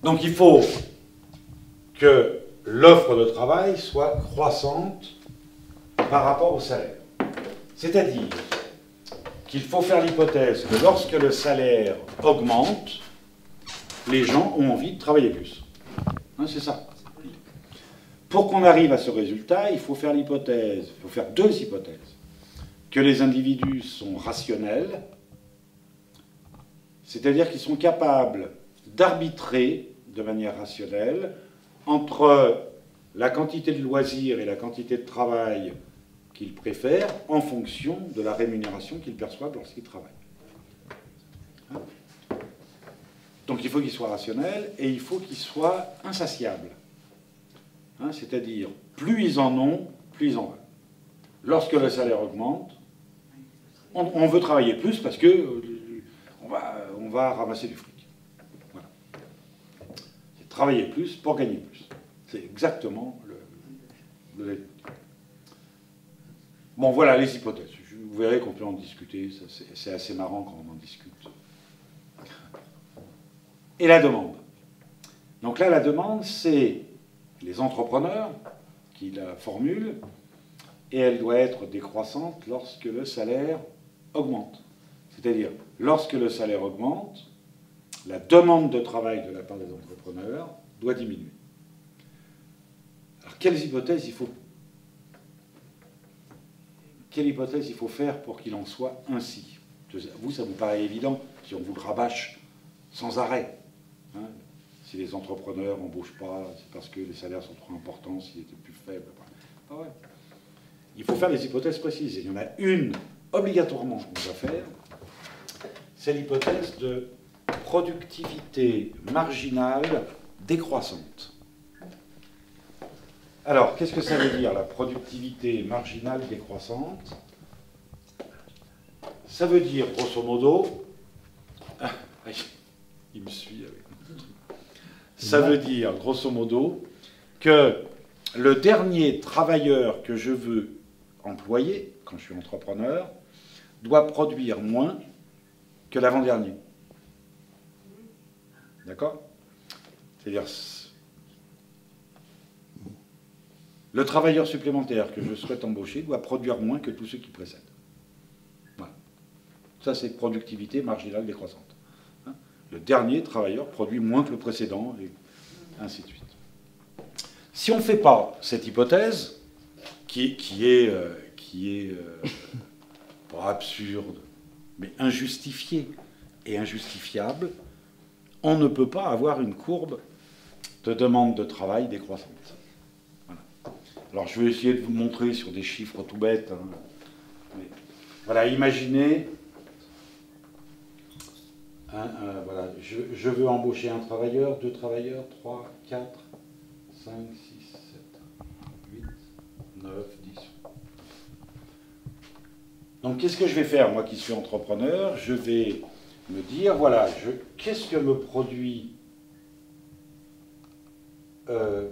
Speaker 2: Donc il faut que l'offre de travail soit croissante par rapport au salaire. C'est-à-dire qu'il faut faire l'hypothèse que lorsque le salaire augmente, les gens ont envie de travailler plus. Hein, c'est ça. Pour qu'on arrive à ce résultat, il faut faire l'hypothèse, il faut faire deux hypothèses. Que les individus sont rationnels, c'est-à-dire qu'ils sont capables d'arbitrer de manière rationnelle entre la quantité de loisirs et la quantité de travail qu'ils préfèrent en fonction de la rémunération qu'ils perçoivent lorsqu'ils travaillent. Hein Donc il faut qu'ils soient rationnels et il faut qu'ils soient insatiables. Hein, c'est-à-dire, plus ils en ont, plus ils en veulent. Lorsque le salaire augmente, on, veut travailler plus parce que euh, on va, ramasser du fric. Voilà. C'est travailler plus pour gagner plus. C'est exactement le, Bon, voilà les hypothèses. Vous verrez qu'on peut en discuter. C'est assez marrant quand on en discute. Et la demande. Donc là, la demande, c'est les entrepreneurs qui la formulent, et elle doit être décroissante lorsque le salaire augmente. C'est-à-dire, lorsque le salaire augmente, la demande de travail de la part des entrepreneurs doit diminuer. Alors, quelles hypothèses il faut Quelle hypothèse il faut faire pour qu'il en soit ainsi Vous, ça vous paraît évident si on vous le rabâche sans arrêt. Hein. si les entrepreneurs n'embauchent pas, c'est parce que les salaires sont trop importants, s'ils étaient plus faibles. Il faut faire des hypothèses précises. il y en a une obligatoirement qu'on doit faire, c'est l'hypothèse de productivité marginale décroissante. Alors, qu'est-ce que ça veut dire, la productivité marginale décroissante? Ça veut dire, grosso modo, ah, Ça veut dire, grosso modo, que le dernier travailleur que je veux employer, quand je suis entrepreneur, doit produire moins que l'avant-dernier. D'accord? C'est-à-dire, le travailleur supplémentaire que je souhaite embaucher doit produire moins que tous ceux qui précèdent. Voilà. Ça, c'est productivité marginale décroissante. Hein le dernier travailleur produit moins que le précédent, et ainsi de suite. Si on ne fait pas cette hypothèse, qui, est, euh, euh, absurde, mais injustifiée et injustifiable, on ne peut pas avoir une courbe de demande de travail décroissante. Alors je vais essayer de vous montrer sur des chiffres tout bêtes. Hein. voilà, imaginez, je, veux embaucher un travailleur, deux travailleurs, trois, quatre, cinq, six, sept, huit, neuf, dix. Donc qu'est-ce que je vais faire, moi qui suis entrepreneur? Je vais me dire, voilà, qu'est-ce que me produit euh,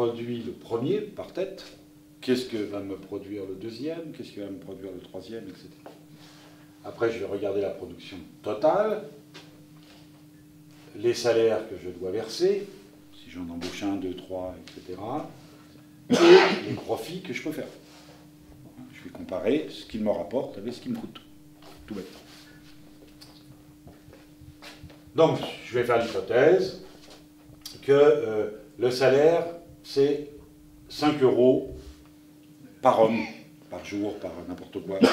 Speaker 2: produit le premier par tête, qu'est-ce que va me produire le deuxième, qu'est-ce que va me produire le troisième, etc. Après, je vais regarder la production totale, les salaires que je dois verser, si j'en embauche un, deux, trois, etc. Et les profits que je peux faire. Je vais comparer ce qu'il me rapporte avec ce qui me coûte. Tout bête. Donc, je vais faire l'hypothèse que euh, le salaire, c'est 5 euros par homme, par jour, par n'importe quoi.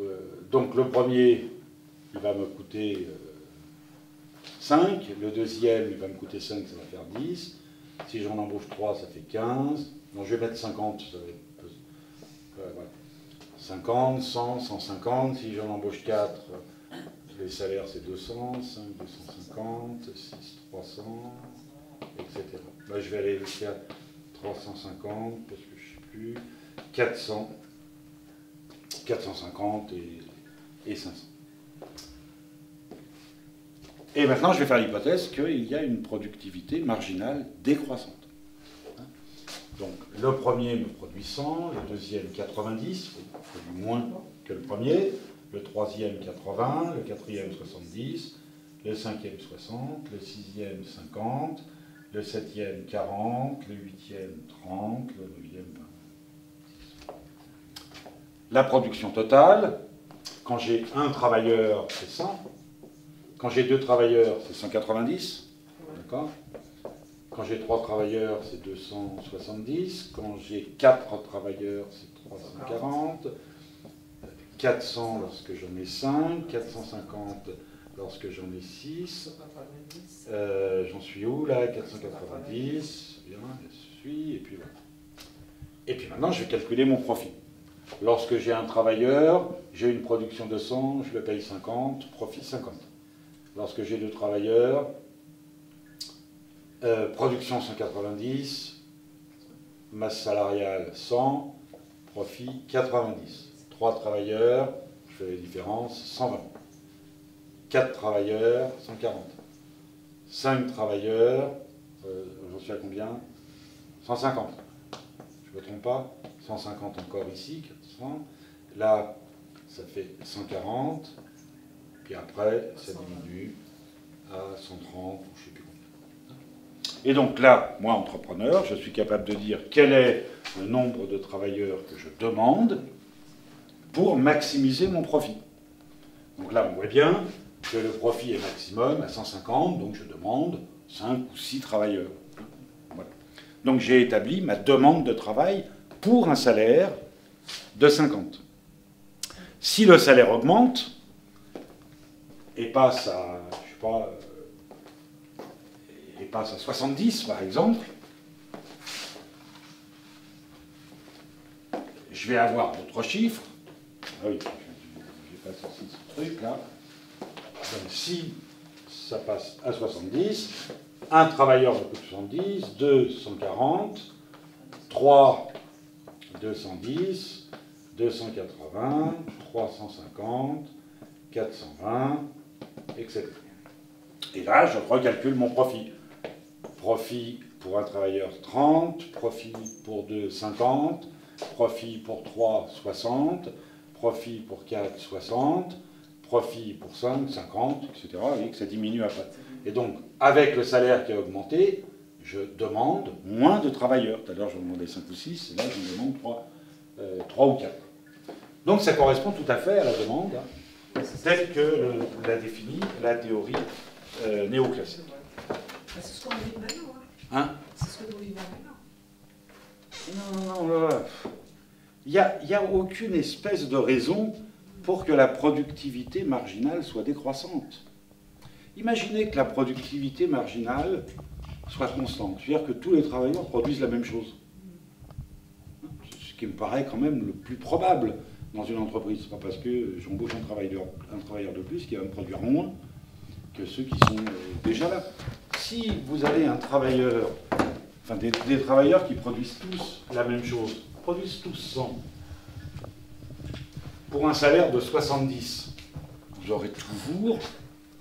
Speaker 2: Euh, donc, le premier, il va me coûter 5. Euh, le deuxième, il va me coûter 5, ça va faire 10. Si j'en embauche 3, ça fait 15. Donc, je vais mettre 50, ça va être 50, 100, 150. Si j'en embauche 4, les salaires c'est 200, 5, 250, 6, 300, etc. Là, je vais aller jusqu'à 350, parce que je ne sais plus, 400, 450 et, et 500. Et maintenant, je vais faire l'hypothèse qu'il y a une productivité marginale décroissante. Donc le premier me produit 100, le deuxième 90, produit moins que le premier, le troisième 80, le quatrième 70, le cinquième 60, le sixième 50, le septième 40, le huitième 30, le neuvième 20. La production totale, quand j'ai un travailleur, c'est 100. Quand j'ai deux travailleurs, c'est 190. D'accord? Quand j'ai trois travailleurs, c'est 270. Quand j'ai quatre travailleurs, c'est 340. 400 lorsque j'en ai 5. 450 lorsque j'en ai 6. Euh, j'en suis où là 490. Bien, je suis. Et puis voilà. Et puis maintenant, je vais calculer mon profit. Lorsque j'ai un travailleur, j'ai une production de 100, je le paye 50, profit 50. Lorsque j'ai deux travailleurs, euh, production 190, masse salariale 100, profit 90. 3 travailleurs, je fais la différence, 120. 4 travailleurs, 140. 5 travailleurs, euh, j'en suis à combien? 150. Je ne me trompe pas? 150 encore ici, 400. Là, ça fait 140. Puis après, ça diminue à 130, je sais plus et donc là, moi, entrepreneur, je suis capable de dire quel est le nombre de travailleurs que je demande pour maximiser mon profit. Donc là, on voit bien que le profit est maximum à 150, donc je demande 5 ou 6 travailleurs. Donc j'ai établi ma demande de travail pour un salaire de 50. Si le salaire augmente et passe à, je sais pas, euh, et passe à 70 par exemple, je vais avoir d'autres chiffres. Ah oui, j'ai pas ce truc là. Donc si ça passe à 70, un travailleur de 70, 2, 140, 3, 210, 280, 350, 420, etc. Et là, je recalcule mon profit. Profit pour un travailleur 30, profit pour 2, 50, profit pour 3, 60, profit pour 4, 60, profit pour 5, 50, etc. Et que ça diminue après. Et donc, avec le salaire qui a augmenté, je demande moins de travailleurs. Tout à l'heure, je demandais 5 ou 6, et là, je demande 3, euh, 3 ou 4. Donc, ça correspond tout à fait à la demande hein, telle que l'a définie la théorie euh, néoclassique.
Speaker 5: Bah, C'est ce qu'on vit maintenant. Hein.
Speaker 2: Hein?
Speaker 5: C'est ce que nous vivons maintenant.
Speaker 2: Non, non, non, là, il n'y a aucune espèce de raison pour que la productivité marginale soit décroissante. Imaginez que la productivité marginale soit constante, c'est-à-dire que tous les travailleurs produisent la même chose. Ce qui me paraît quand même le plus probable dans une entreprise. Pas parce que j'embauche un travailleur, un travailleur de plus qui va me produire moins que ceux qui sont euh, déjà là. Si vous avez un travailleur enfin des, des travailleurs qui produisent tous la même chose, produisent tous 100, pour un salaire de 70, vous aurez toujours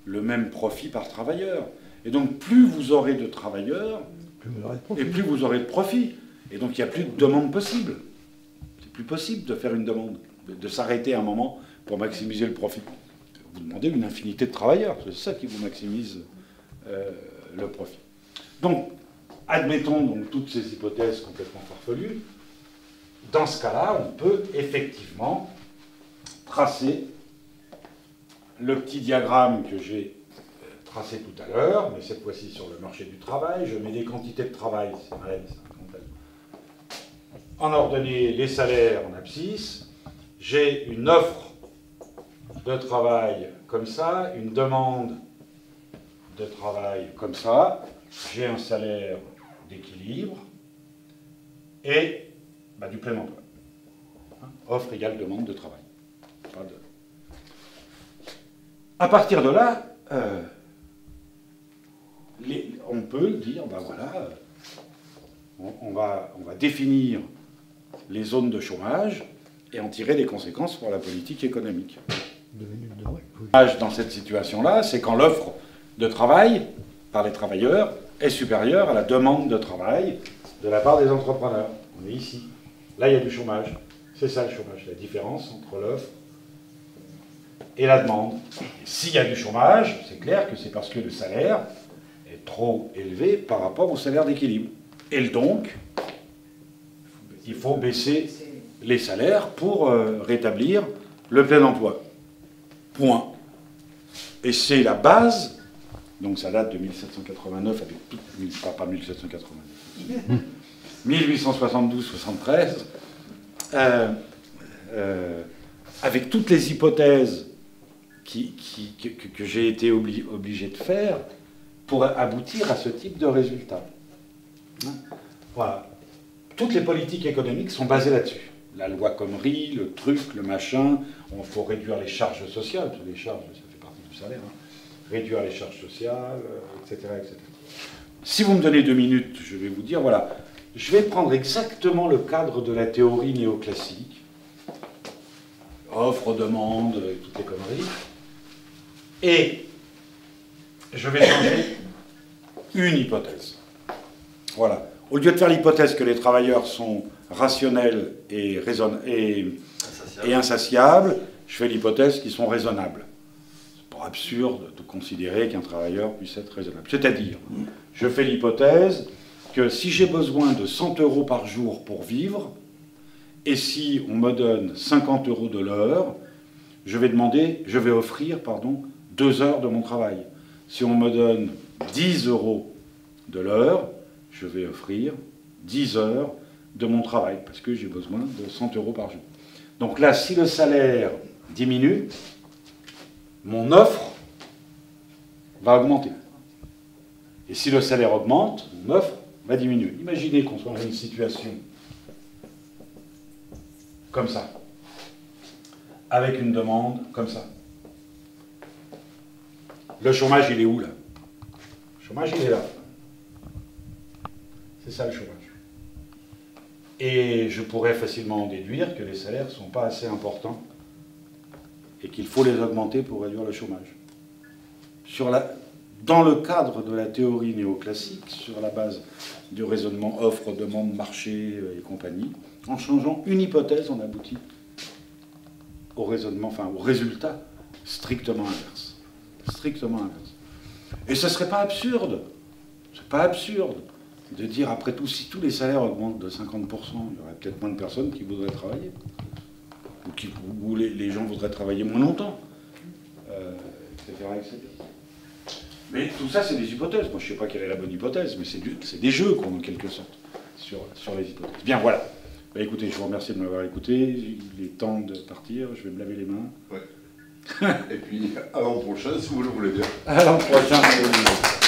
Speaker 2: le même profit par travailleur. Et donc plus vous aurez de travailleurs,
Speaker 3: Plus vous aurez de profit.
Speaker 2: et plus vous aurez de profit. Et donc il n'y a plus de demande possible. C'est plus possible de faire une demande, de, de s'arrêter un moment pour maximiser le profit. Vous demandez une infinité de travailleurs, c'est ça qui vous maximise euh, le profit. Donc, admettons donc toutes ces hypothèses complètement farfelues. Dans ce cas-là, on peut effectivement tracer le petit diagramme que j'ai euh, tracé tout à l'heure, mais cette fois-ci sur le marché du travail. Je mets des quantités de travail, c'est. En ordonnée, les salaires en abscisse. J'ai une offre de travail comme ça, une demande de travail comme ça. J'ai un salaire d'équilibre et bah, du plein emploi. Hein, Offre égale demande de travail. Pas de- À partir de là, euh, on peut dire, ben voilà, euh, on, va, définir les zones de chômage et en tirer des conséquences pour la politique économique. Chômage dans cette situation-là, c'est quand l'offre de travail par les travailleurs est supérieure à la demande de travail de la part des entrepreneurs. On est ici. Là, il y a du chômage. C'est ça le chômage, la différence entre l'offre et la demande. S'il y a du chômage, c'est clair que c'est parce que le salaire est trop élevé par rapport au salaire d'équilibre. Et donc, il faut baisser les salaires pour euh, rétablir le plein emploi. Point. Et c'est la base, donc ça date de 1789, avec pas, pas 1789, 1872-73, euh, euh, avec toutes les hypothèses que, j'ai été obli- obligé de faire pour aboutir à ce type de résultat. Voilà. Toutes les politiques économiques sont basées là-dessus. La loi Comrie, le truc, le machin, il faut réduire les charges sociales, les charges, ça fait partie du salaire, hein. réduire les charges sociales, euh, etc., etc. Si vous me donnez deux minutes, je vais vous dire, voilà, je vais prendre exactement le cadre de la théorie néoclassique, offre, demande, toutes les conneries, et je vais changer une hypothèse. Voilà. Au lieu de faire l'hypothèse que les travailleurs sont rationnels et, raison- et, et insatiables, je fais l'hypothèse qu'ils sont raisonnables. C'est pas absurde de considérer qu'un travailleur puisse être raisonnable. C'est-à-dire, je fais l'hypothèse que si j'ai besoin de 100 euros par jour pour vivre, et si on me donne 50 euros de l'heure, je vais demander, je vais offrir, pardon, deux heures de mon travail. Si on me donne 10 euros de l'heure, je vais offrir 10 heures de mon travail, parce que j'ai besoin de 100 euros par jour. Donc là, si le salaire diminue, mon offre va augmenter. Et si le salaire augmente, mon offre va diminuer. Imaginez qu'on soit dans une situation comme ça, avec une demande comme ça. Le chômage, il est où là? Le chômage, il est là. C'est ça le chômage. Et je pourrais facilement en déduire que les salaires ne sont pas assez importants et qu'il faut les augmenter pour réduire le chômage. Sur la, dans le cadre de la théorie néoclassique, sur la base du raisonnement offre, demande, marché euh, et compagnie, en changeant une hypothèse, on aboutit au raisonnement, enfin au résultat strictement inverse. Strictement inverse. Et ce ne serait pas absurde. C'est pas absurde de dire, après tout, si tous les salaires augmentent de 50%, il y aurait peut-être moins de personnes qui voudraient travailler. Ou, les, gens voudraient travailler moins longtemps. Euh, etc., Mais tout ça, c'est des hypothèses. Moi, je ne sais pas quelle est la bonne hypothèse, mais c'est des jeux, en quelque sorte, sur, les hypothèses. Bien, voilà. Bah, écoutez, je vous remercie de m'avoir écouté. Il est temps de partir. Je vais me laver les mains.
Speaker 1: Et puis, à l'an prochain, si vous le voulez bien.
Speaker 2: À l'an prochain, si vous.